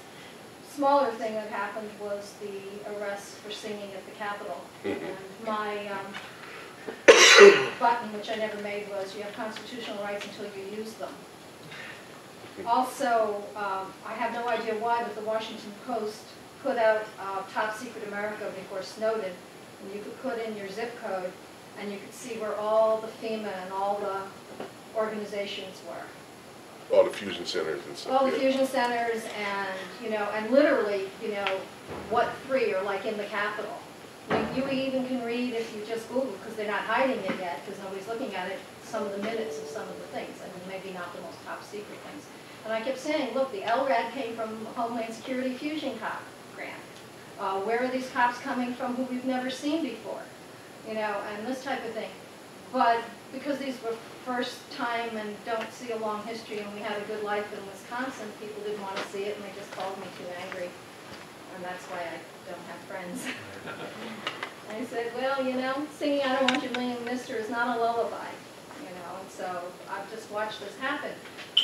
smaller thing that happened was the arrest for singing at the Capitol. Mhm. And my, um, button, which I never made, was you have constitutional rights until you use them. Also, um, I have no idea why, but the Washington Post put out uh, Top Secret America before Snowden. And you could put in your zip code, and you could see where all the FEMA and all the organizations were. All the fusion centers and stuff. All the yeah. fusion centers and, you know, and literally, you know, what three are like in the Capitol. You you even can read if you just Google, because they're not hiding it yet, because nobody's looking at it, some of the minutes of some of the things. I mean, maybe not the most top secret things. And I kept saying, look, the LRAD came from Homeland Security Fusion Cop grant. Uh, Where are these cops coming from who we've never seen before? You know, and this type of thing. But because these were first time and don't see a long history and we had a good life in Wisconsin, people didn't want to see it and they just called me too angry. And that's why I don't have friends. [LAUGHS] I said, well, you know, singing I Don't Want You Million Mister is not a lullaby, you know, and so I've just watched this happen.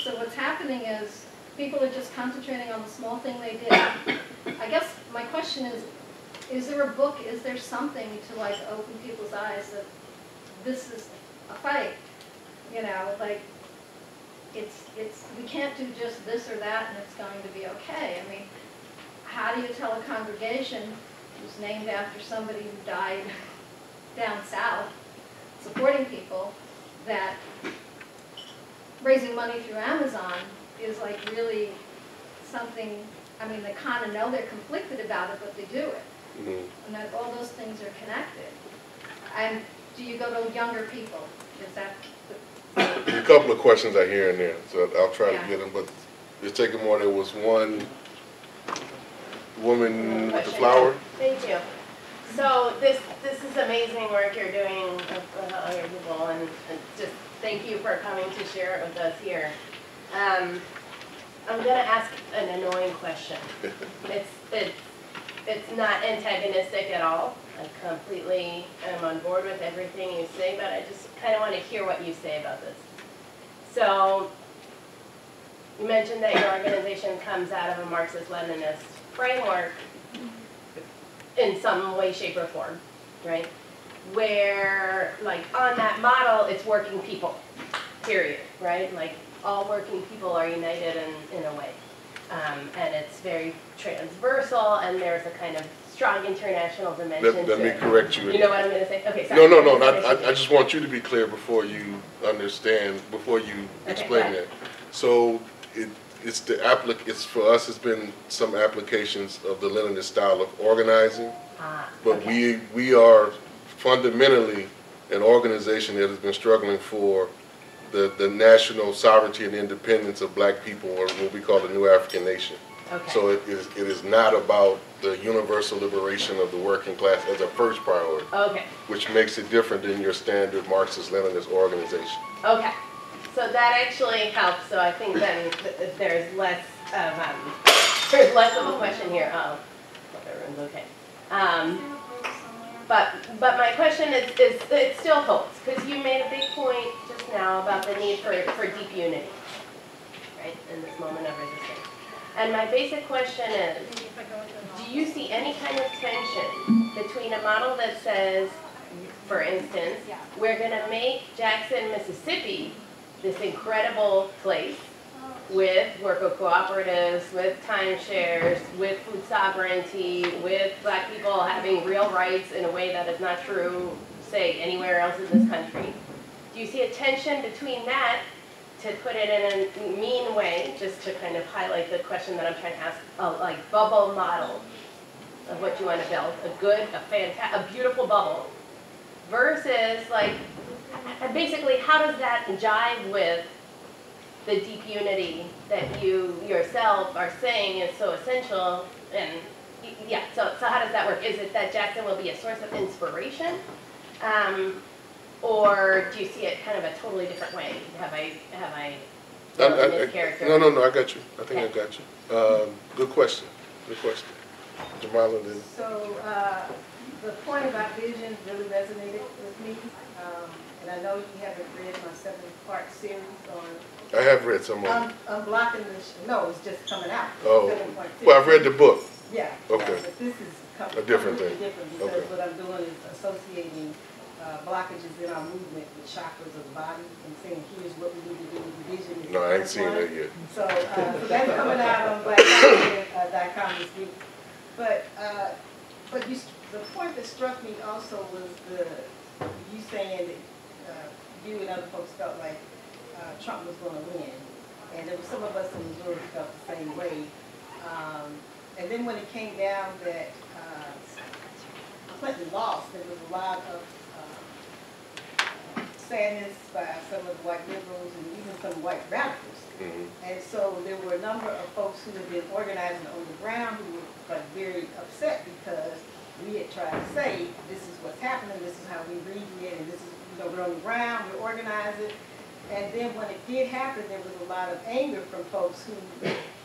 So what's happening is people are just concentrating on the small thing they did. I guess my question is, is there a book, is there something to like open people's eyes that this is a fight? You know, like, it's, it's, we can't do just this or that and it's going to be okay. I mean, how do you tell a congregation who's named after somebody who died [LAUGHS] down south, supporting people, that raising money through Amazon is like really something, I mean, they kind of know they're conflicted about it, but they do it. Mhm. And that all those things are connected. And do you go to younger people? Is that, There's a couple of questions I hear in there, so I'll try to get them, but it's taking more, there was one woman with the flower. Thank you. So this, this is amazing work you're doing with other people and just thank you for coming to share it with us here. Um, I'm gonna ask an annoying question. [LAUGHS] It's, it's, it's not antagonistic at all. I completely am on board with everything you say, but I just kind of want to hear what you say about this. So, you mentioned that your organization comes out of a Marxist-Leninist framework in some way, shape, or form, right? Where, like, on that model, it's working people, period, right? Like, all working people are united in, in a way. Um, and it's very transversal, and there's a kind of strong international dimension Let, to let me correct you. You know what I'm gonna say? Okay, sorry. No, no, no, I, I- I just want you to be clear before you understand, before you Okay, explain that. it. So it, it's the applic, it's, for us, it's been some applications of the Leninist style of organizing. Ah, But okay. we, we are fundamentally an organization that has been struggling for the, the national sovereignty and independence of black people, or what we call the new African nation. Okay. So it is, it is not about the universal liberation of the working class as a first priority, okay, which makes it different than your standard Marxist-Leninist organization. okay. So that actually helps, so I think then th- th- there's less of, um, there's less of a question here, oh, everyone's okay. Um, But, but my question is, is, it still holds, because you made a big point just now about the need for, for deep unity, right, in this moment of resistance. And my basic question is, do you see any kind of tension between a model that says, for instance, we're gonna make Jackson, Mississippi this incredible place with worker cooperatives, with timeshares, with food sovereignty, with black people having real rights in a way that is not true, say, anywhere else in this country. Do you see a tension between that, to put it in a mean way, just to kind of highlight the question that I'm trying to ask, a like bubble model of what you want to build, a good, a fanta, a beautiful bubble, versus like, basically, how does that jive with the deep unity that you yourself are saying is so essential and yeah so, so how does that work is it that jackson will be a source of inspiration um, or do you see it kind of a totally different way have i have i I- I- I- No, no, no, I got you. I think I got you. Um, good question, good question. Jamala, then, So, uh, the point about vision really resonated with me. Um, and I know you haven't read my seven-part series on, I have read some of it. unblocking the, sh- no, it's just coming out. Oh, well, I've read the book. Yeah. yeah, Okay. But this is com- A different thing. different because Okay. what I'm doing is associating, uh, blockages in our movement with chakras of the body and saying, here's what we need to do with the vision. No, I ain't seen one. that yet. So, uh, so that's coming out on Black uh, dot this week. But, uh, but you, the point that struck me also was the, you saying that, uh, you and other folks felt like, uh, Trump was gonna win. And there were some of us in Missouri who felt the same way. Um, and then when it came down that, uh, Clinton lost, there was a lot of, um, sadness by some of the white liberals and even some white radicals. Mhm. And so there were a number of folks who had been organizing on the ground who were like very upset because we had tried to say, this is what's happening, this is how we read it, and this is, you know, we're on the ground, we're organizing. And then when it did happen, there was a lot of anger from folks who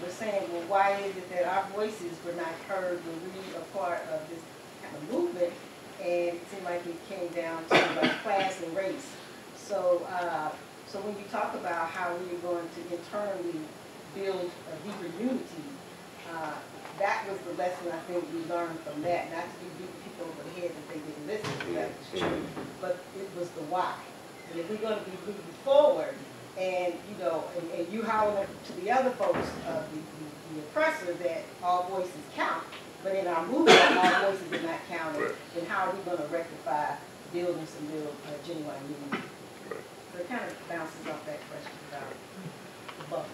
were saying, well, why is it that our voices were not heard when we are part of this kind of movement? And it seemed like it came down to like class and race. So, uh, so when you talk about how we are going to internally build a deeper unity, uh, that was the lesson I think we learned from that, not to be beating people over the head that they didn't listen to, that true, but it was the why. And if we're gonna be moving forward, and, you know, and, and you howling to the other folks, uh, the, the the oppressor, that all voices count, but in our movement, all voices are not counted, then how are we gonna rectify building some real, uh, genuine unity? So it kind of bounces off that question about the bubble.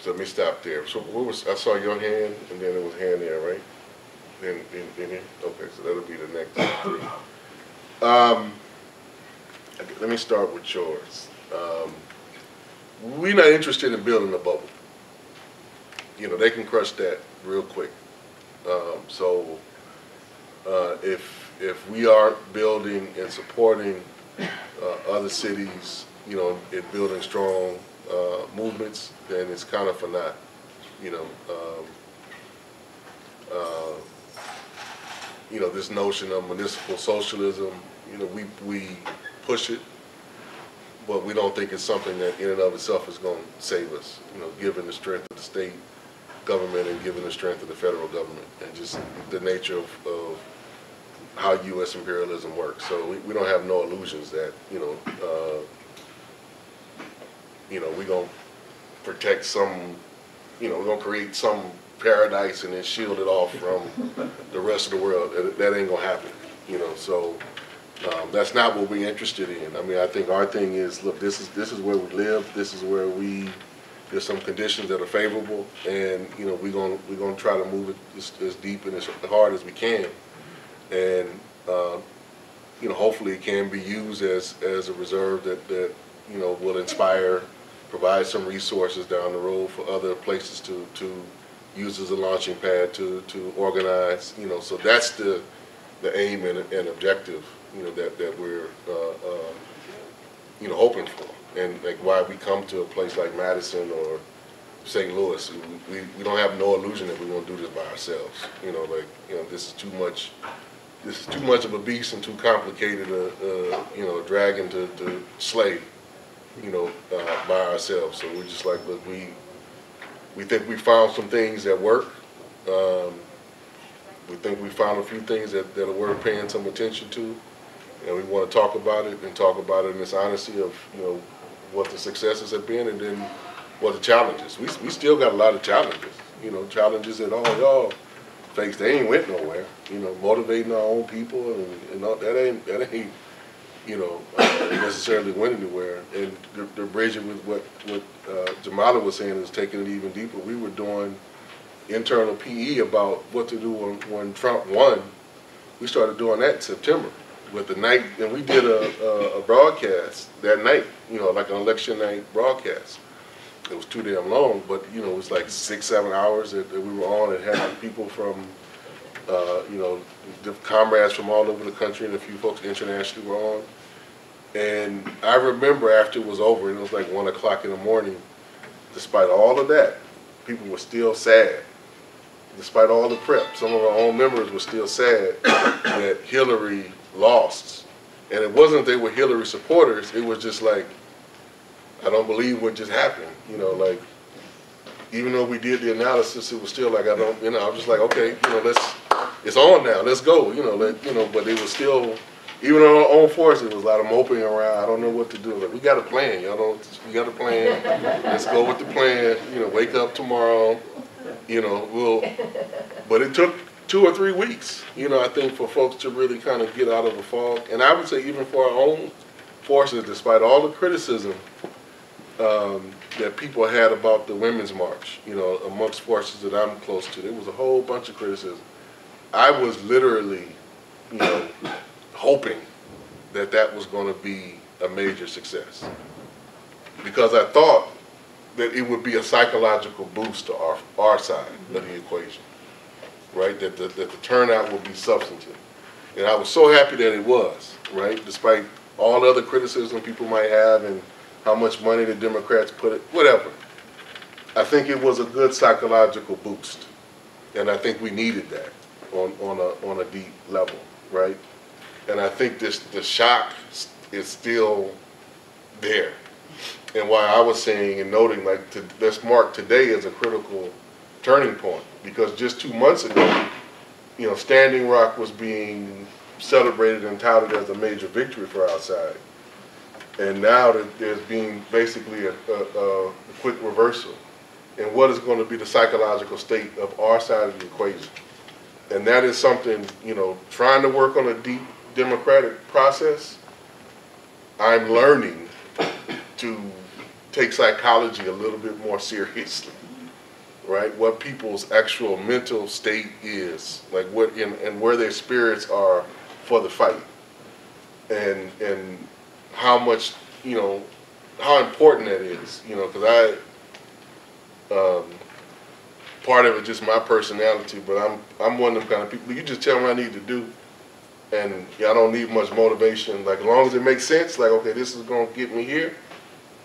So let me stop there. So what was, I saw your hand and then it was hand there, right? Then, then, it- okay, so that'll be the next three. Um, okay, let me start with yours. Um, we're not interested in building a bubble. You know, they can crush that real quick. Um, so, uh, if, if we aren't building and supporting, uh, other cities, you know, in building strong, uh, movements, then it's kind of for naught, you know. Um, uh, you know, this notion of municipal socialism, you know, we, we push it, but we don't think it's something that in and of itself is gonna save us, you know, given the strength of the state government and given the strength of the federal government and just the nature of, of how U.S. imperialism works. So we, we don't have no illusions that, you know, uh, you know, we're gonna protect some, you know, we're gonna create some paradise and then shield it off from [LAUGHS] the rest of the world. That, that ain't gonna happen, you know, so, um, that's not what we're interested in. I mean, I think our thing is, look, this is, this is where we live, this is where we, there's some conditions that are favorable, and, you know, we're gonna, we're gonna try to move it as, as deep and as hard as we can. And, uh, you know, hopefully it can be used as, as a reserve that, that, you know, will inspire, provide some resources down the road for other places to, to use as a launching pad to, to organize, you know, so that's the, the aim and, and objective, you know, that, that we're, uh, uh, you know, hoping for. And like why we come to a place like Madison or St. Louis, we, we- we don't have no illusion that we're gonna do this by ourselves. You know, like, you know, this is too much, this is too much of a beast and too complicated a, a, you know, dragon to, to slay, you know, uh, by ourselves. So we're just like, look, we, we think we found some things that work. Um, we think we found a few things that, that are worth paying some attention to. And we want to talk about it and talk about it in this honesty of, you know, what the successes have been and then what the challenges. We, we still got a lot of challenges, you know, challenges that all y'all face. They ain't went nowhere, you know, motivating our own people and, and all, that ain't, that ain't, you know, uh, necessarily went anywhere. And the, the bridging with what, what, uh, Jamala was saying is taking it even deeper. We were doing internal PE about what to do when, when Trump won. We started doing that in September with the night, and we did a, a, a broadcast that night, you know, like an election night broadcast. It was too damn long, but, you know, it was like six, seven hours that, that we were on and had people from, uh, you know, the comrades from all over the country and a few folks internationally were on. And I remember after it was over, and it was like one o'clock in the morning, despite all of that, people were still sad. Despite all the prep, some of our own members were still sad that Hillary lost. And it wasn't they were Hillary supporters, it was just like, I don't believe what just happened, you know, like, even though we did the analysis, it was still like, I don't, you know, I was just like, okay, you know, let's, it's on now, let's go, you know, let, you know, but it was still even on our own force, it was a lot of moping around. I don't know what to do. Like, we got a plan. Y'all don't. We got a plan. Let's go with the plan. You know, wake up tomorrow. You know, we'll. But it took two or three weeks. You know, I think for folks to really kind of get out of the fog, and I would say even for our own forces, despite all the criticism um, that people had about the Women's March, you know, amongst forces that I'm close to, there was a whole bunch of criticism. I was literally, you know, hoping that that was going to be a major success because I thought that it would be a psychological boost to our, our side of the equation, right? That the, that the turnout would be substantive. And I was so happy that it was, right? Despite all the other criticism people might have and how much money the Democrats put it, whatever. I think it was a good psychological boost. And I think we needed that on, on a, on a deep level, right? And I think this, the shock is still there. And why I was saying and noting, like, to, let's mark today as a critical turning point. Because just two months ago, you know, Standing Rock was being celebrated and touted as a major victory for our side. And now there's being basically a, a, a quick reversal in what is going to be the psychological state of our side of the equation. And that is something, you know, trying to work on a deep democratic process, I'm learning to take psychology a little bit more seriously, right? What people's actual mental state is, like what, and where their spirits are for the fight. And, and how much, you know, how important that is, you know, because I, um, part of it just my personality, but I'm I'm one of them kind of people. You just tell me what I need to do, and I don't need much motivation. Like as long as it makes sense, like okay, this is gonna get me here,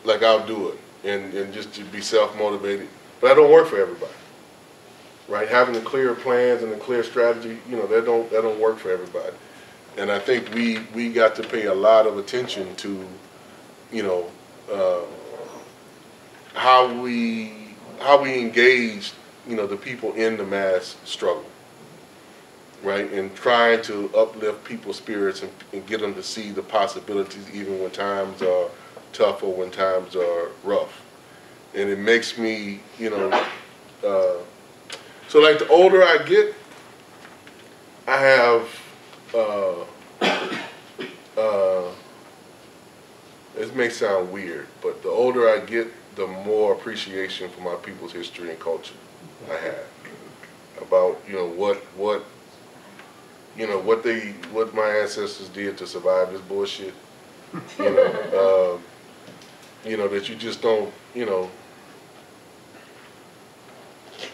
like I'll do it, and and just to be self motivated. But that don't work for everybody, right? Having the clear plans and the clear strategy, you know, that don't that don't work for everybody. And I think we we got to pay a lot of attention to, you know, uh, how we how we engage you know, the people in the mass struggle, right? And trying to uplift people's spirits and, and get them to see the possibilities even when times are tough or when times are rough. And it makes me, you know, uh, so like the older I get, I have, uh, [COUGHS] uh, this may sound weird, but the older I get, the more appreciation for my people's history and culture. I have about you know what what you know what they what my ancestors did to survive this bullshit. You know, [LAUGHS] uh, you know that you just don't you know.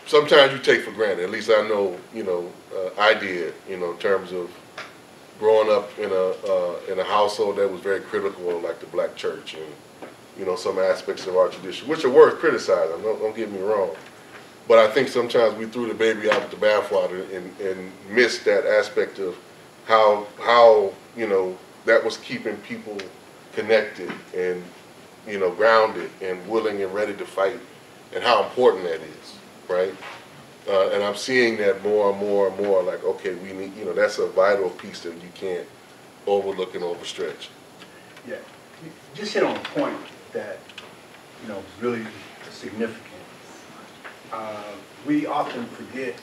Sometimes you take for granted. At least I know you know uh, I did. You know in terms of growing up in a uh, in a household that was very critical of like the black church and you know some aspects of our tradition, which are worth criticizing. Don't, don't get me wrong. But I think sometimes we threw the baby out with the bathwater and, and missed that aspect of how how you know that was keeping people connected and you know grounded and willing and ready to fight, and how important that is, right? Uh, and I'm seeing that more and more and more. Like, okay, we need you know that's a vital piece that you can't overlook and overstretch. Yeah, you just hit on a point that you know is really significant uh, we often forget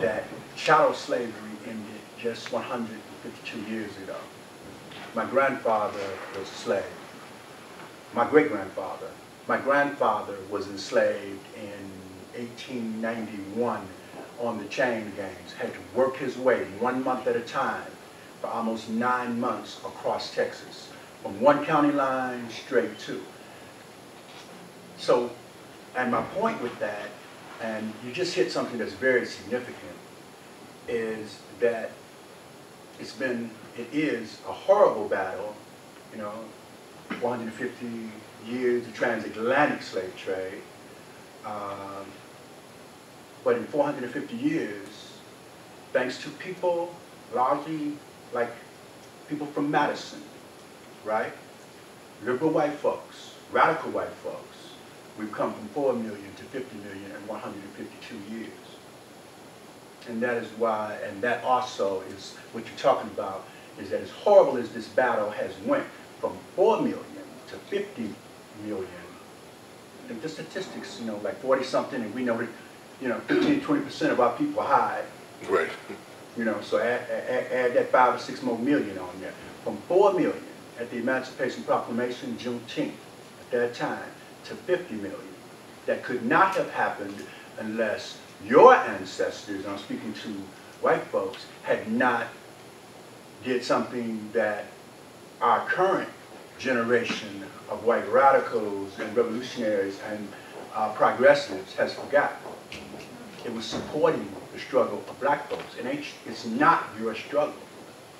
that chattel slavery ended just 152 years ago. My grandfather was a slave. My great-grandfather. My grandfather was enslaved in 1891 on the chain gangs, had to work his way one month at a time for almost nine months across Texas, from one county line straight to. So, and my point with that and you just hit something that's very significant, is that it's been, it is a horrible battle, you know, 450 years of transatlantic slave trade. Um, but in 450 years, thanks to people largely like people from Madison, right? Liberal white folks, radical white folks, We've come from 4 million to 50 million in 152 years. And that is why, and that also is what you're talking about, is that as horrible as this battle has went from 4 million to 50 million, I think the statistics, you know, like 40 something, and we know that, you know, 15, 20% of our people hide, Right. you know, so add, add, add that five or six more million on there. From 4 million at the Emancipation Proclamation, Juneteenth, at that time, to 50 million. That could not have happened unless your ancestors, I'm speaking to white folks, had not did something that our current generation of white radicals and revolutionaries and uh, progressives has forgotten. It was supporting the struggle of black folks. It ain't, it's not your struggle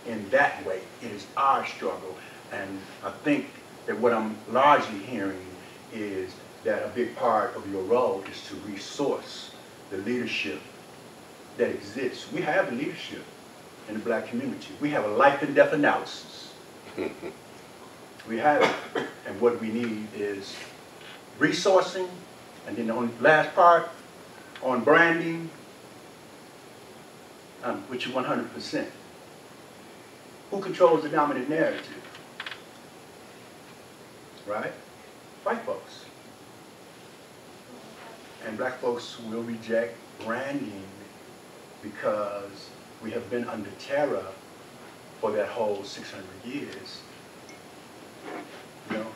in that way. It is our struggle. And I think that what I'm largely hearing is that a big part of your role is to resource the leadership that exists. We have leadership in the black community. We have a life and death analysis. [LAUGHS] We have it. And what we need is resourcing, and then the only last part on branding, um, which is 100%. Who controls the dominant narrative? Right? White folks. And black folks will reject branding because we have been under terror for that whole 600 years. You know,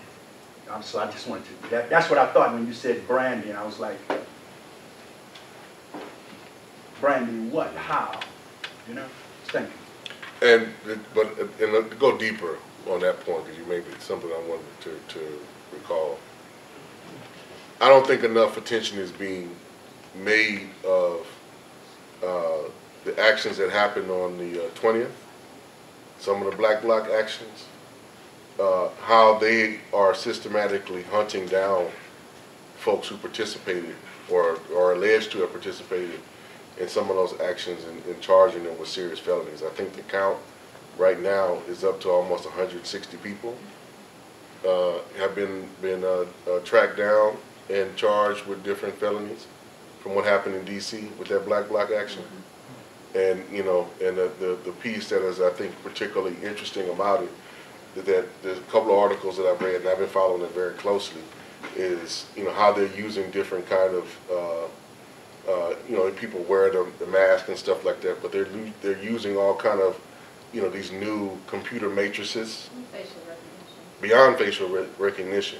Um, so I just wanted to, that, that's what I thought when you said branding. I was like, branding what? How? You know? Thank you. And, but, uh, and go deeper on that point, because you made something I wanted to, to recall. I don't think enough attention is being made of, uh, the actions that happened on the uh, twentieth. Some of the black bloc actions, uh, how they are systematically hunting down folks who participated or, or alleged to have participated in some of those actions and, and charging them with serious felonies. I think the count right now is up to almost hundred and sixty people, uh, have been, been, uh, uh, tracked down and charged with different felonies from what happened in DC with that black bloc action. And, you know, and the, the, the piece that is, I think, particularly interesting about it, that there's a couple of articles that I've read, and I've been following it very closely, is, you know, how they're using different kind of, uh, you know, people wear the, the mask and stuff like that, but they're, they're using all kind of, you know, these new computer matrices Facial recognition. beyond facial re- recognition,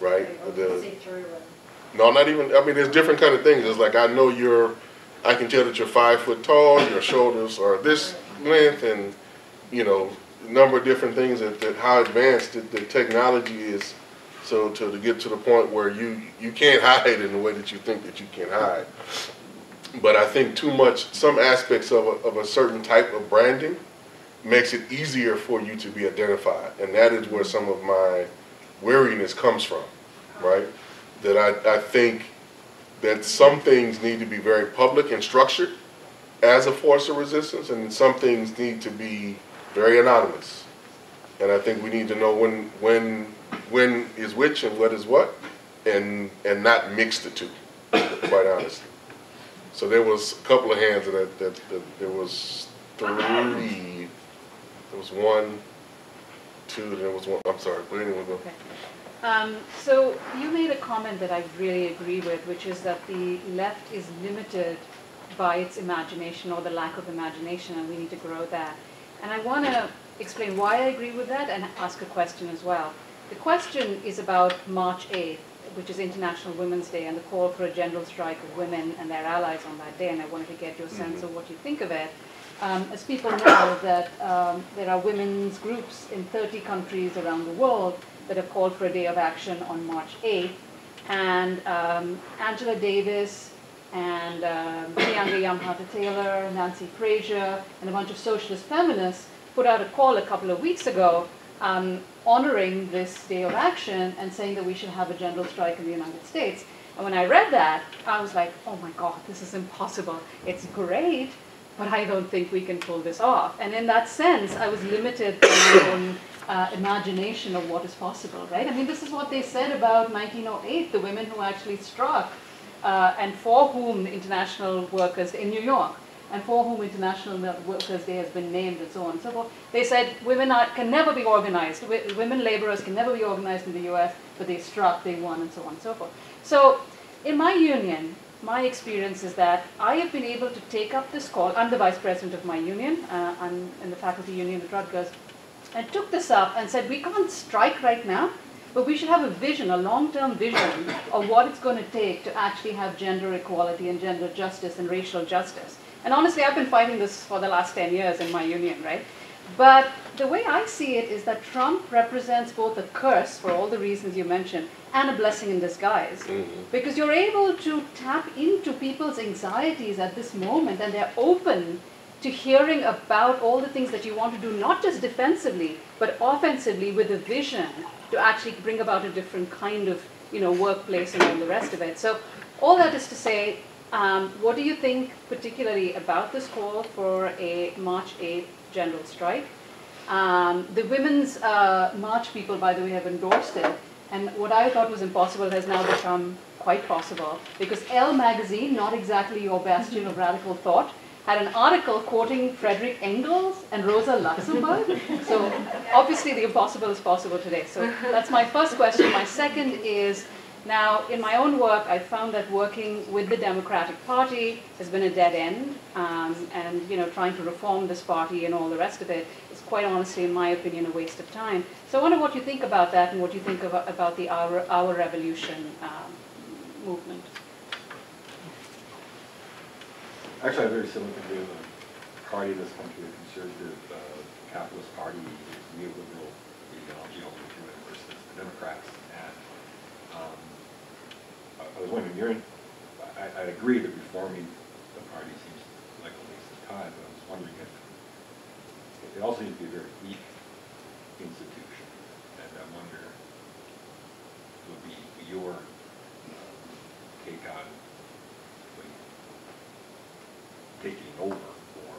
right? Or The- see through and- no, not even, I mean, there's different kind of things. It's like, I know you're, I can tell that you're five foot tall, your shoulders are this length, and, you know, a number of different things that, that how advanced the, the technology is. So to, to get to the point where you, you can't [LAUGHS] hide in the way that you think that you can hide. But I think too much, some aspects of a, of a certain type of branding makes it easier for you to be identified. And that is where some of my weariness comes from, right? That I, I think that some things need to be very public and structured as a force of resistance, and some things need to be very anonymous. And I think we need to know when, when, when is which and what is what, and, and not mix the two, quite honestly. So there was a couple of hands that, that, that there was three, there was one, two, there was one, I'm sorry, but anyway. Okay. Um, so you made a comment that I really agree with, which is that the left is limited by its imagination or the lack of imagination, and we need to grow that. And I want to explain why I agree with that and ask a question as well. The question is about March 8th, which is International Women's Day, and the call for a general strike of women and their allies on that day. And I wanted to get your sense of what you think of it. Um, as people know that um, there are women's groups in 30 countries around the world that have called for a day of action on March 8th. And um, Angela Davis and um, Keeanga-Yamahtta Taylor, Nancy Fraser, and a bunch of socialist feminists put out a call a couple of weeks ago um, honoring this day of action and saying that we should have a general strike in the United States. And when I read that, I was like, oh my God, this is impossible. It's great, but I don't think we can pull this off. And in that sense, I was limited by my own uh, imagination of what is possible, right? I mean, this is what they said about 1908, the women who actually struck uh, and for whom international workers in New York. And for whom International Workers' Day has been named and so on and so forth, they said women are, can never be organized. Women laborers can never be organized in the US, but they struck, they won, and so on and so forth. So in my union, my experience is that I have been able to take up this call. I'm the vice president of my union. Uh, I'm in the faculty union at Rutgers. I took this up and said, we can't strike right now, but we should have a vision, a long-term vision of what it's going to take to actually have gender equality and gender justice and racial justice. And honestly, I've been fighting this for the last 10 years in my union, right? But the way I see it is that Trump represents both a curse for all the reasons you mentioned and a blessing in disguise. Mm-hmm. Because you're able to tap into people's anxieties at this moment and they're open to hearing about all the things that you want to do, not just defensively, but offensively with a vision to actually bring about a different kind of you know, workplace and all the rest of it. So all that is to say, um, what do you think particularly about this call for a March 8th general strike? Um, the women's uh, march people, by the way, have endorsed it. And what I thought was impossible has now become quite possible because Elle magazine, not exactly your bastion of radical thought, had an article quoting Frederick Engels and Rosa Luxemburg. so obviously the impossible is possible today. So that's my first question. My second is now in my own work, I found that working with the Democratic Party has been a dead end, um, and you know trying to reform this party and all the rest of it is quite honestly, in my opinion, a waste of time. So I wonder what you think about that and what you think about, about the Our, Our Revolution um, movement. Actually, I have very similar to the party in this country, the conservative uh, capitalist party, neoliberal ideology versus the Democrats. I was wondering, you're in, I, I agree that reforming the party seems like a waste of time, but I was wondering if, it also seems to be a very weak institution. And I wonder, would be your um, take on taking over or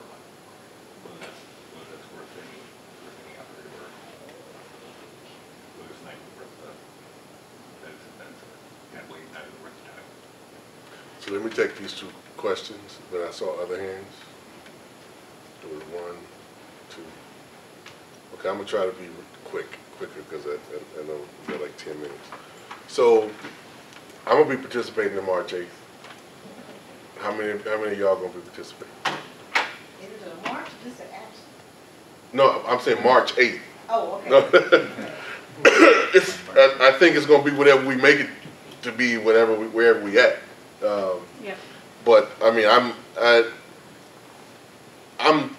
whether that's, whether that's worth any, worth any effort or whether it's not even worth the, that it's, that's, that way, not even worth the time. So let me take these two questions, then I saw other hands. There was one, two. Okay, I'm gonna try to be quick, quicker, because I, I- I know we got like ten minutes. So, I'm gonna be participating in March eighth. How many, how many of y'all gonna be participating? Is it a march, just an action? No, I'm saying March eighth. Oh, okay. No. [LAUGHS] I, I think it's gonna be whatever we make it to be, whatever, we- wherever we at. Um, Yeah. But, I mean, I'm, I, I'm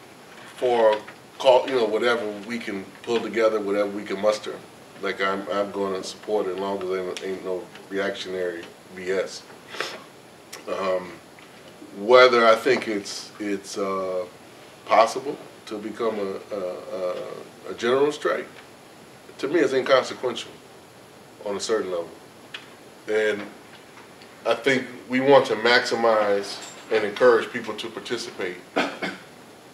for call, you know, whatever we can pull together, whatever we can muster. Like, I'm, I'm gonna support it as long as there ain't- ain't no reactionary BS. Um, Whether I think it's, it's, uh, possible to become a, a, a, a general strike, to me, it's inconsequential on a certain level. And I think we want to maximize and encourage people to participate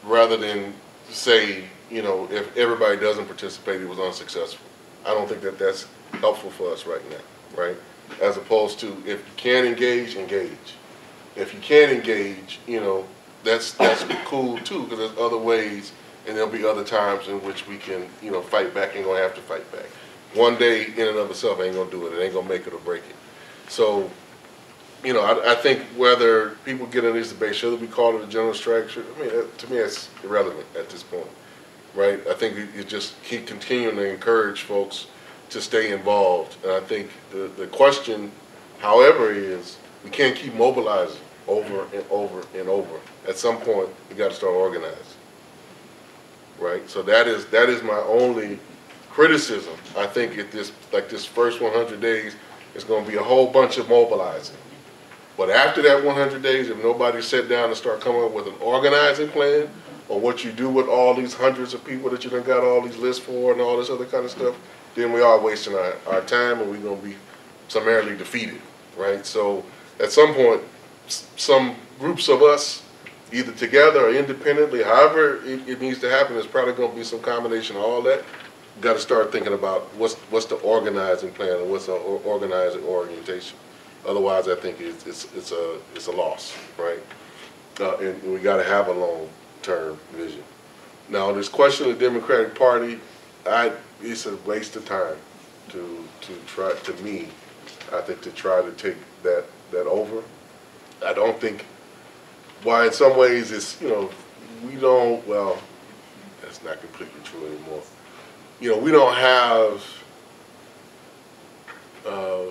rather than say, you know, if everybody doesn't participate, it was unsuccessful. I don't think that that's helpful for us right now, right? As opposed to if you can engage, engage. If you can't engage, you know, that's, that's cool too, because there's other ways and there'll be other times in which we can, you know, fight back, ain't gonna have to fight back. One day in and of itself ain't gonna do it, it ain't gonna make it or break it. So, you know, I, I think whether people get in this debate, should we call it a general strike, should, I mean, that- to me, it's irrelevant at this point, right? I think you- you just keep continuing to encourage folks to stay involved. And I think the, the question, however, is we can't keep mobilizing over and over and over. At some point, we gotta start organizing. Right? So that is, that is my only criticism. I think at this, like this first one hundred days, it's gonna be a whole bunch of mobilizing. But after that one hundred days, if nobody sat down and start coming up with an organizing plan, or what you do with all these hundreds of people that you done got all these lists for and all this other kind of stuff, then we are wasting our, our time and we're gonna be summarily defeated, right? So at some point, some groups of us, either together or independently, however it, it needs to happen, there's probably gonna be some combination of all that. Gotta start thinking about what's, what's the organizing plan and what's the organizing orientation. Otherwise, I think it's, it's, it's a, it's a loss, right? Uh, and we gotta have a long-term vision. Now, this question of the Democratic Party, I, it's a waste of time to, to try, to me, I think to try to take that, that over. I don't think, why in some ways it's, you know, we don't, well, that's not completely true anymore. You know, we don't have, uh,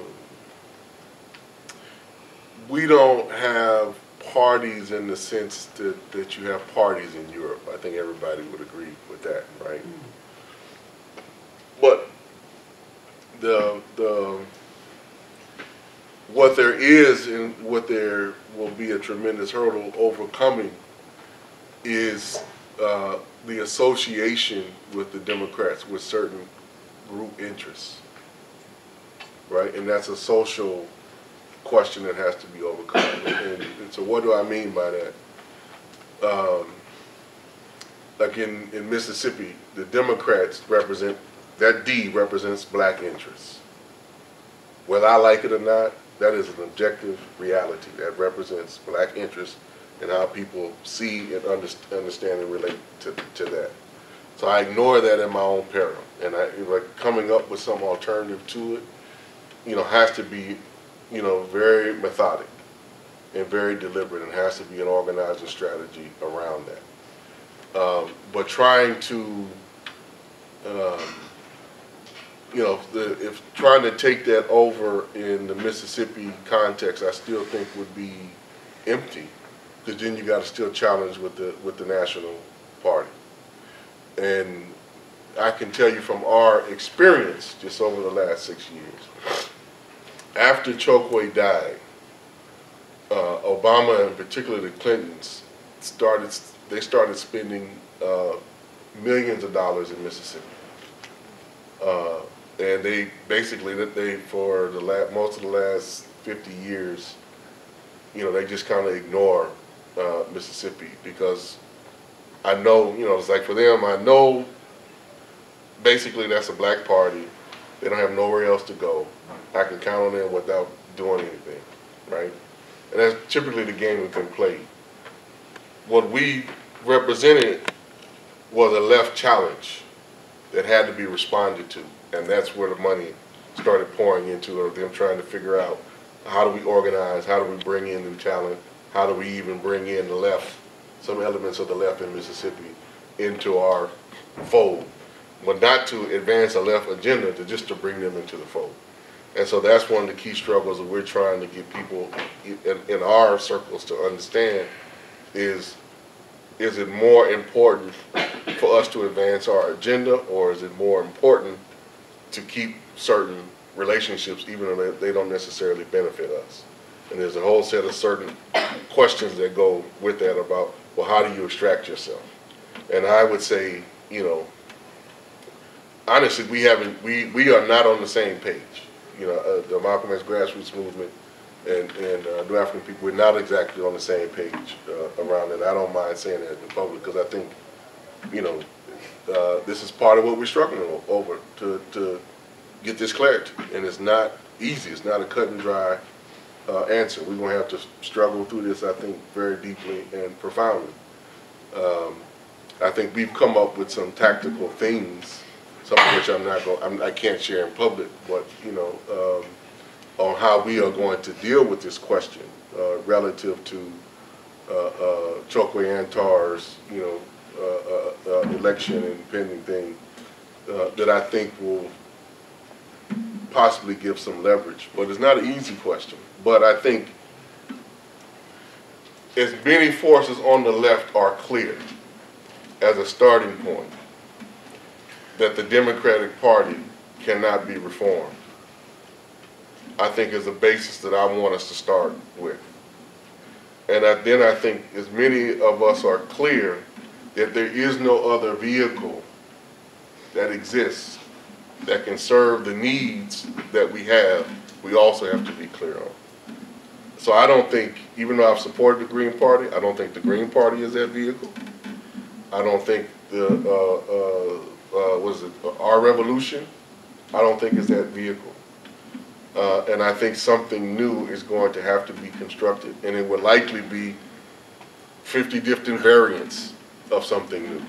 we don't have parties in the sense that, that you have parties in Europe. I think everybody would agree with that, right? But the, the, what there is and what there will be a tremendous hurdle overcoming is uh, the association with the Democrats with certain group interests, right? And that's a social question that has to be overcome. And, and so what do I mean by that? Um, like in, in Mississippi, the Democrats represent, that D represents black interests. Whether I like it or not, that is an objective reality that represents black interests and how people see and understand and relate to, to that. So I ignore that in my own peril. And I, like coming up with some alternative to it, you know, has to be, you know, very methodic and very deliberate and has to be an organizing strategy around that. Um, but trying to, um, you know, the, if trying to take that over in the Mississippi context, I still think would be empty, because then you got to still challenge with the with the national party. And I can tell you from our experience, just over the last six years, after Chokwe died, uh, Obama and particularly the Clintons started they started spending uh, millions of dollars in Mississippi. Uh, and they basically that they for the la- most of the last 50 years, you know, they just kind of ignore uh, Mississippi because I know, you know, it's like for them, I know basically that's a black party. They don't have nowhere else to go. I can count on them without doing anything, right? And that's typically the game we've been played. What we represented was a left challenge that had to be responded to. And that's where the money started pouring into, or them trying to figure out how do we organize, how do we bring in new talent, how do we even bring in the left, some elements of the left in Mississippi into our fold. But not to advance a left agenda, to just to bring them into the fold. And so that's one of the key struggles that we're trying to get people in, in our circles to understand is, is it more important for us to advance our agenda or is it more important to keep certain relationships even though they, don't necessarily benefit us? And there's a whole set of certain questions that go with that about, well, how do you extract yourself? And I would say, you know, honestly, we haven't, we, we are not on the same page. You know, uh, the Malcolm X grassroots movement and, and uh, New African people, we're not exactly on the same page uh, around it. I don't mind saying that in public because I think, you know, uh, this is part of what we're struggling over to, to get this clarity. And it's not easy. It's not a cut and dry uh, answer. We're going to have to struggle through this, I think, very deeply and profoundly. Um, I think we've come up with some tactical things, some of which I'm not going, I'm, I can't share in public, but you know, um, on how we are going to deal with this question uh, relative to uh, uh, Antar's, you know, uh, uh, uh, election and pending thing uh, that I think will possibly give some leverage. But it's not an easy question. But I think as many forces on the left are clear as a starting point that the Democratic Party cannot be reformed, I think is a basis that I want us to start with. And I, then I think as many of us are clear that there is no other vehicle that exists that can serve the needs that we have, we also have to be clear on. So I don't think, even though I've supported the Green Party, I don't think the Green Party is that vehicle. I don't think the, uh, uh, uh, was it, Our Revolution, I don't think is that vehicle. Uh, and I think something new is going to have to be constructed, and it will likely be 50 different variants of something new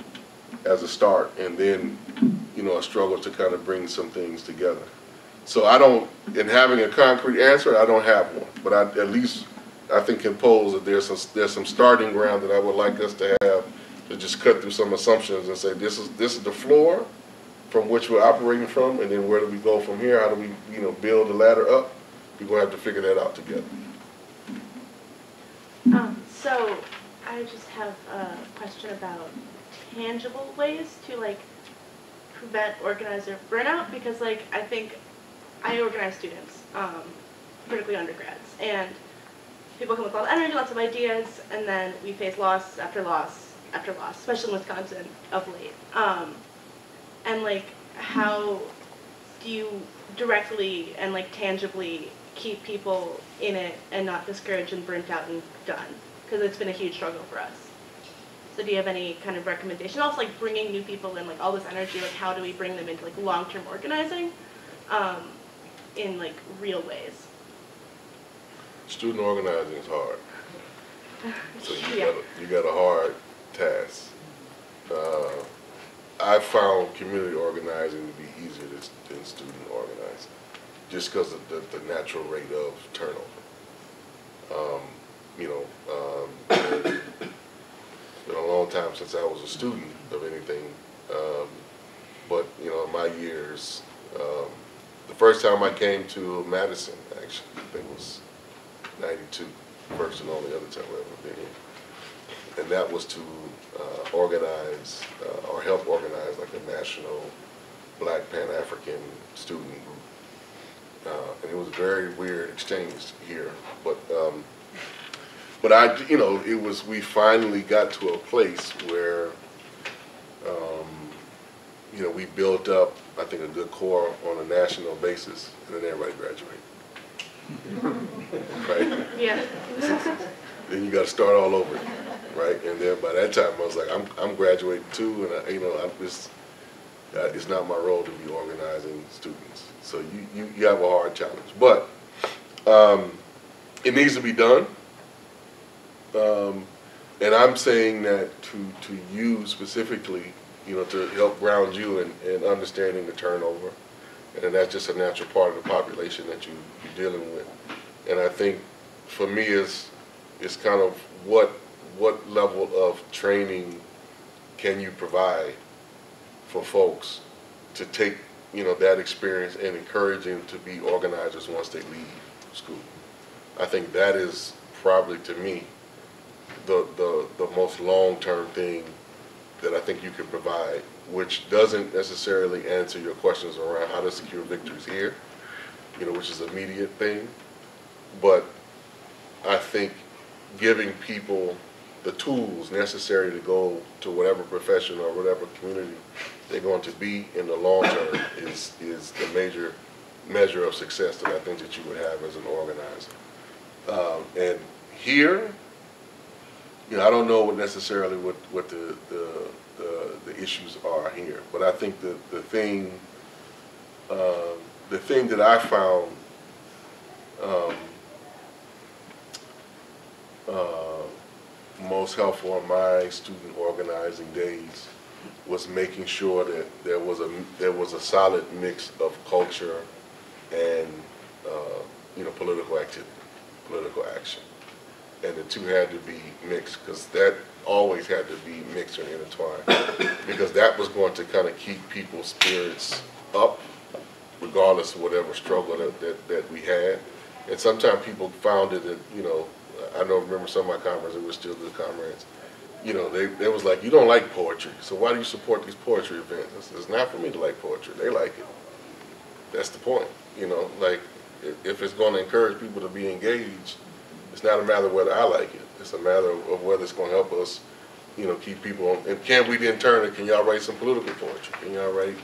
as a start, and then, you know, a struggle to kind of bring some things together. So I don't, in having a concrete answer, I don't have one, but I, at least, I think can pose that there's some, there's some starting ground that I would like us to have to just cut through some assumptions and say, this is, this is the floor from which we're operating from, and then where do we go from here? How do we, you know, build the ladder up? We're gonna have to figure that out together. Um, so I just have a question about tangible ways to like prevent organizer burnout because like I think I organize students, um, particularly undergrads, and people come with a lot of energy, lots of ideas, and then we face loss after loss after loss, especially in Wisconsin of late. Um, and like how do you directly and like tangibly keep people in it and not discouraged and burnt out and done because it's been a huge struggle for us so do you have any kind of recommendation also like bringing new people in like all this energy like how do we bring them into like long-term organizing um, in like real ways Student organizing is hard. [LAUGHS] So you Yeah. got, a- you got a hard task. Uh, I found community organizing to be easier than, student organizing, just because of the, the natural rate of turnover. Um, you know, um, it's [COUGHS] been a long time since I was a student of anything, um, but, you know, my years, um, the first time I came to Madison, actually, I think it was 92, first and only other time I've ever been here. And that was to uh, organize, uh, or help organize like a national Black Pan-African student group. Uh, And it was a very weird exchange here, but, um, but I, you know, it was, we finally got to a place where, um, you know, we built up, I think, a good core on a national basis, and then everybody graduated. [LAUGHS] Right? yeah [LAUGHS] then you got to start all over, again, right? And then by that time, I was like, I'm, I'm graduating too, and I, you know, I'm just, uh, it's not my role to be organizing students. So you, you, you have a hard challenge, but um, it needs to be done. Um, and I'm saying that to, to you specifically, you know, to help ground you in, in understanding the turnover. And that's just a natural part of the population that you, you're dealing with. And I think for me is, is kind of what, what level of training can you provide for folks to take, you know, that experience and encourage them to be organizers once they leave school. I think that is probably to me the, the, the most long-term thing that I think you can provide, which doesn't necessarily answer your questions around how to secure victories here, you know, which is immediate thing. But I think giving people the tools necessary to go to whatever profession or whatever community they're going to be in the long term is, is the major measure of success that I think that you would have as an organizer. Um, and here, you know, I don't know what necessarily what, what the, the, the, the issues are here, but I think the, the thing, um, the thing that I found, um, uh, most helpful on my student organizing days was making sure that there was a, there was a solid mix of culture and, uh, you know, political activity, political action. And the two had to be mixed, because that always had to be mixed or intertwined. [COUGHS] Because that was going to kind of keep people's spirits up, regardless of whatever struggle that, that, that we had. And sometimes people found it that, you know, I know, remember some of my comrades, it was still good comrades. You know, they, they was like, you don't like poetry, so why do you support these poetry events? Said, it's not for me to like poetry, they like it. That's the point, you know, like, if, it's gonna encourage people to be engaged, it's not a matter of whether I like it, it's a matter of whether it's gonna help us, you know, keep people, on and can we then turn it, can y'all write some political poetry? Can y'all write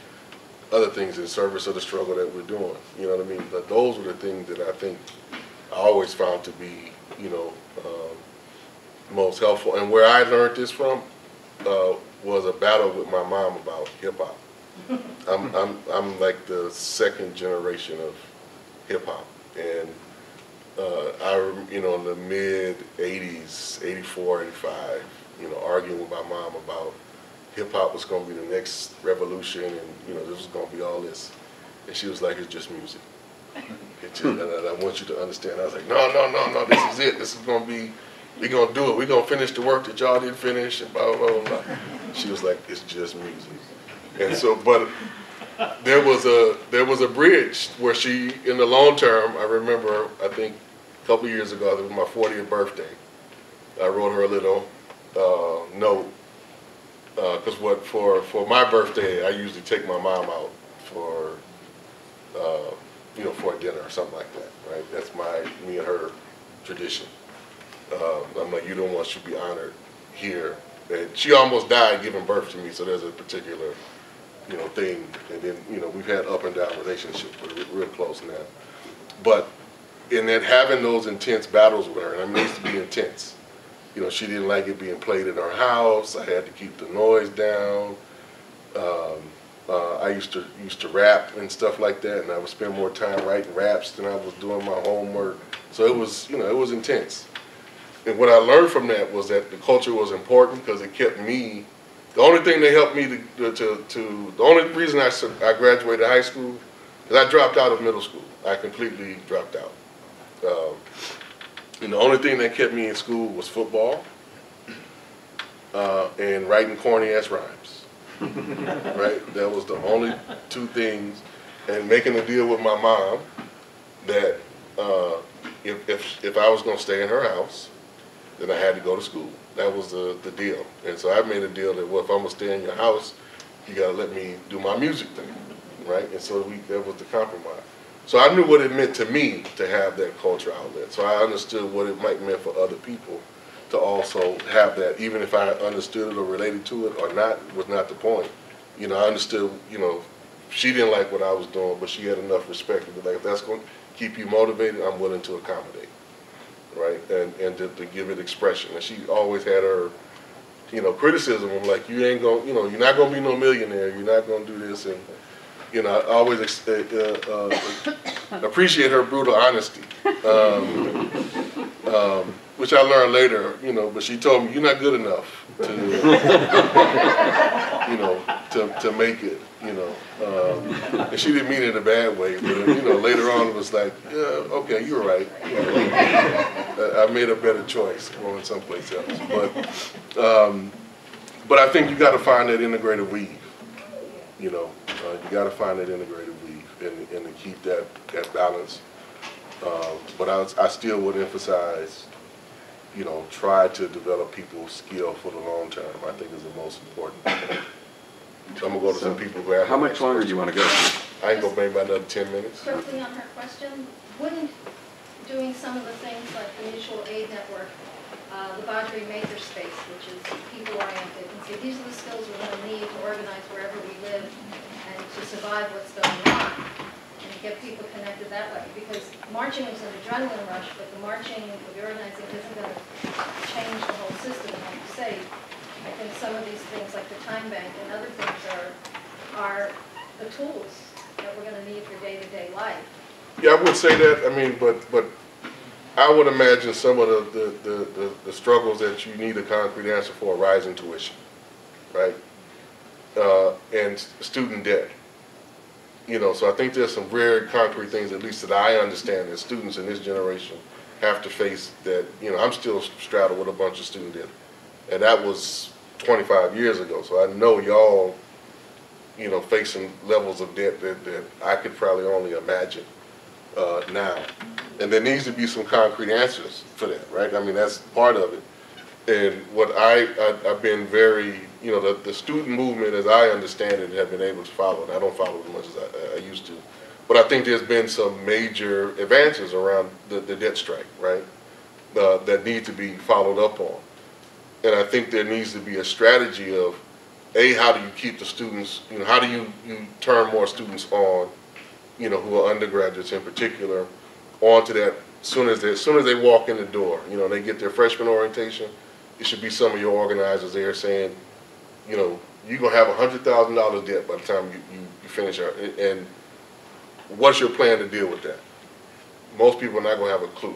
other things in service of the struggle that we're doing? You know what I mean? But those were the things that I think I always found to be, you know, um, most helpful. And where I learned this from uh, was a battle with my mom about hip hop. [LAUGHS] I'm, I'm, I'm like the second generation of hip hop, and uh, I, you know, in the mid '80s, '84, '85, you know, arguing with my mom about hip hop was going to be the next revolution, and you know, this was going to be all this, and she was like, "It's just music." [LAUGHS] And I want you to understand. I was like, "No, no, no, no. This is it. This is going to be. We're gonna do it. We're gonna finish the work that y'all didn't finish, and blah blah blah." blah. She was like, "It's just music," and so, but there was a there was a bridge where she in the long term I remember I think a couple years ago it was my 40th birthday I wrote her a little uh, note because what for for my birthday I usually take my mom out for uh, you know for dinner or something like that right that's my me and her tradition uh, I'm like you don't want to be honored here and she almost died giving birth to me so there's a particular you know, thing, and then, you know, we've had up and down relationships, but we're real close now. But in that having those intense battles with her, and I mean, it used to be intense. You know, she didn't like it being played in her house. I had to keep the noise down. Um, uh, I used to used to rap and stuff like that, and I would spend more time writing raps than I was doing my homework. So it was, you know, it was intense. And what I learned from that was that the culture was important because it kept me the only thing that helped me to, to, to the only reason I I graduated high school is I dropped out of middle school. I completely dropped out. Um, and the only thing that kept me in school was football uh, and writing corny ass rhymes. [LAUGHS] right? That was the only two things. And making a deal with my mom that uh, if, if, if I was going to stay in her house, then I had to go to school. That was the, the deal. And so I made a deal that, well, if I'm gonna stay in your house, you gotta let me do my music thing, right? And so we, that was the compromise. So I knew what it meant to me to have that culture outlet. So I understood what it might mean for other people to also have that, even if I understood it or related to it or not, was not the point. You know, I understood, you know, she didn't like what I was doing, but she had enough respect to be like, if that's gonna keep you motivated, I'm willing to accommodate right? And and to, to give it expression. And she always had her, you know, criticism of like, you ain't gonna, you know, you're not gonna be no millionaire. You're not gonna do this. And you know, I always ex- uh, uh, [COUGHS] appreciate her brutal honesty, um, um, which I learned later. You know, but she told me you're not good enough to, [LAUGHS] you know, to to make it. You know, um, and she didn't mean it in a bad way, but you know, later on it was like, yeah, okay, you're right. I I made a better choice going someplace else. But, um, but I think you got to find that integrated weave. You know, uh, you got to find that integrated weave and, and to keep that that balance. Um, but I, I still would emphasize, you know, try to develop people's skill for the long term. I think is the most important. So I'm gonna go to some people who have. How much longer do you want to go? I ain't gonna maybe about another ten minutes. Quickly on her question, wouldn't doing some of the things like the mutual aid network, uh, the Badri Makerspace, which is people-oriented, and say, these are the skills we're gonna need to organize wherever we live and to survive what's going on, and get people connected that way, because marching is an adrenaline rush, but the marching, the organizing isn't gonna change the whole system, like you say. I think some of these things, like the time bank and other things are, are the tools that we're gonna need for day-to-day life. Yeah, I would say that, I mean, but, but I would imagine some of the, the, the, the- the struggles that you need a concrete answer for are rising tuition, right? Uh, and student debt. You know, so I think there's some very concrete things, at least that I understand, that students in this generation have to face that, you know, I'm still straddled with a bunch of student debt. And that was twenty-five years ago, so I know y'all, you know, facing levels of debt that, that I could probably only imagine uh, now. And there needs to be some concrete answers for that, right? I mean, that's part of it. And what I, I, I've been very, you know, the, the student movement, as I understand it, have been able to follow. And I don't follow it as much as I, I used to. But I think there's been some major advances around the, the debt strike, right? Uh, that need to be followed up on. And I think there needs to be a strategy of, A, how do you keep the students, you know, how do you, you turn more students on, you know, who are undergraduates in particular, onto that soon as they, as soon as they walk in the door, you know, they get their freshman orientation, it should be some of your organizers there saying, you know, you're gonna have a hundred thousand dollars debt by the time you, you, you finish our, and what's your plan to deal with that? Most people are not gonna have a clue.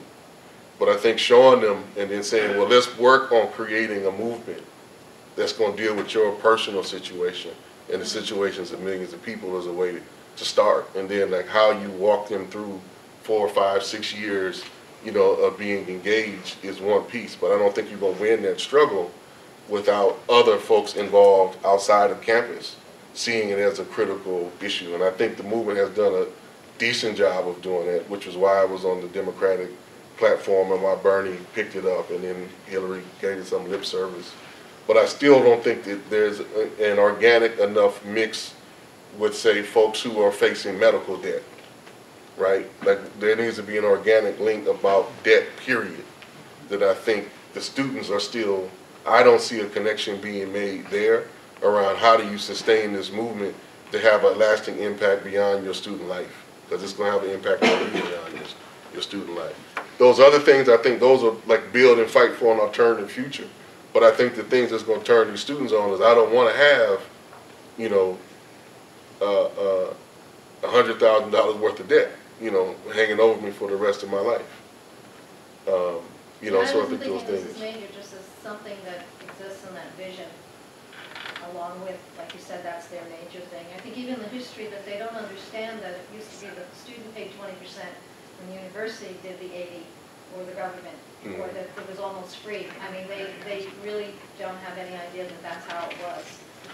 But I think showing them and then saying, well, let's work on creating a movement that's gonna deal with your personal situation and the situations of millions of people is a way to start. And then like how you walk them through four, five, six years, you know, of being engaged is one piece. But I don't think you're gonna win that struggle without other folks involved outside of campus seeing it as a critical issue. And I think the movement has done a decent job of doing that, which is why I was on the Democratic platform and why Bernie picked it up and then Hillary gave it some lip service. But I still don't think that there's an organic enough mix with, say, folks who are facing medical debt, right? Like, there needs to be an organic link about debt, period, that I think the students are still, I don't see a connection being made there around how do you sustain this movement to have a lasting impact beyond your student life? Because it's gonna have an impact on you beyond your, your student life. Those other things, I think those are like build and fight for an alternative future. But I think the things that's gonna turn these students on is I don't wanna have, you know, uh, uh, a hundred thousand dollars worth of debt, you know, hanging over me for the rest of my life. Um, you know, so I think those things. Something that exists in that vision, along with, like you said, that's their major thing. I think even the history that they don't understand that it used to be the student paid twenty percent and the university did the eighty, or the government, or Mhm. that it was almost free. I mean, they, they really don't have any idea that that's how it was.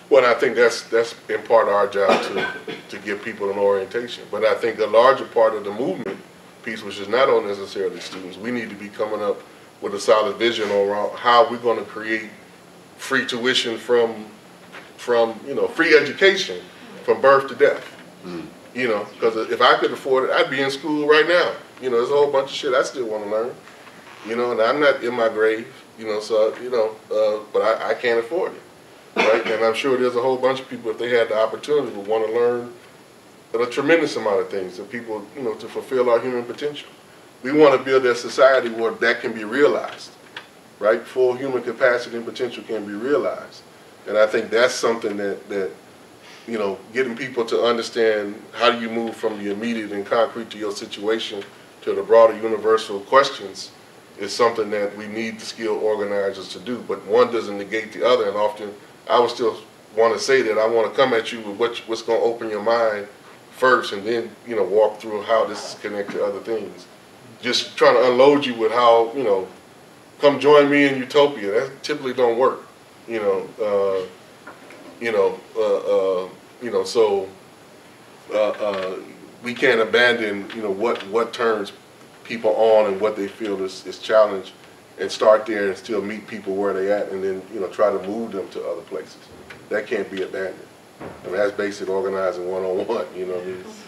Well, I think that's, that's been part our job to, to give people an orientation. But I think the larger part of the movement piece, which is not on necessarily students, we need to be coming up with a solid vision on how we're gonna create free tuition from, from, you know, free education from birth to death. You know, because if I could afford it, I'd be in school right now. You know, there's a whole bunch of shit I still wanna learn. You know, and I'm not in my grave, you know, so, you know, uh, but I, I can't afford it right? And I'm sure there's a whole bunch of people, if they had the opportunity, would want to learn a tremendous amount of things that people, you know, to fulfill our human potential. We want to build a society where that can be realized, right? Full human capacity and potential can be realized. And I think that's something that, that, you know, getting people to understand how do you move from the immediate and concrete to your situation to the broader universal questions is something that we need the skilled organizers to do. But one doesn't negate the other, and often I would still want to say that I want to come at you with what, what's going to open your mind first, and then you know walk through how this is connected to other things. Just trying to unload you with how you know, come join me in utopia. That typically don't work. You know, uh, you know, uh, uh, you know. So uh, uh, we can't abandon you know what what turns people on and what they feel is, is challenged and start there and still meet people where they at and then, you know, try to move them to other places. That can't be abandoned. I mean, that's basic organizing one-on-one, you know, it's,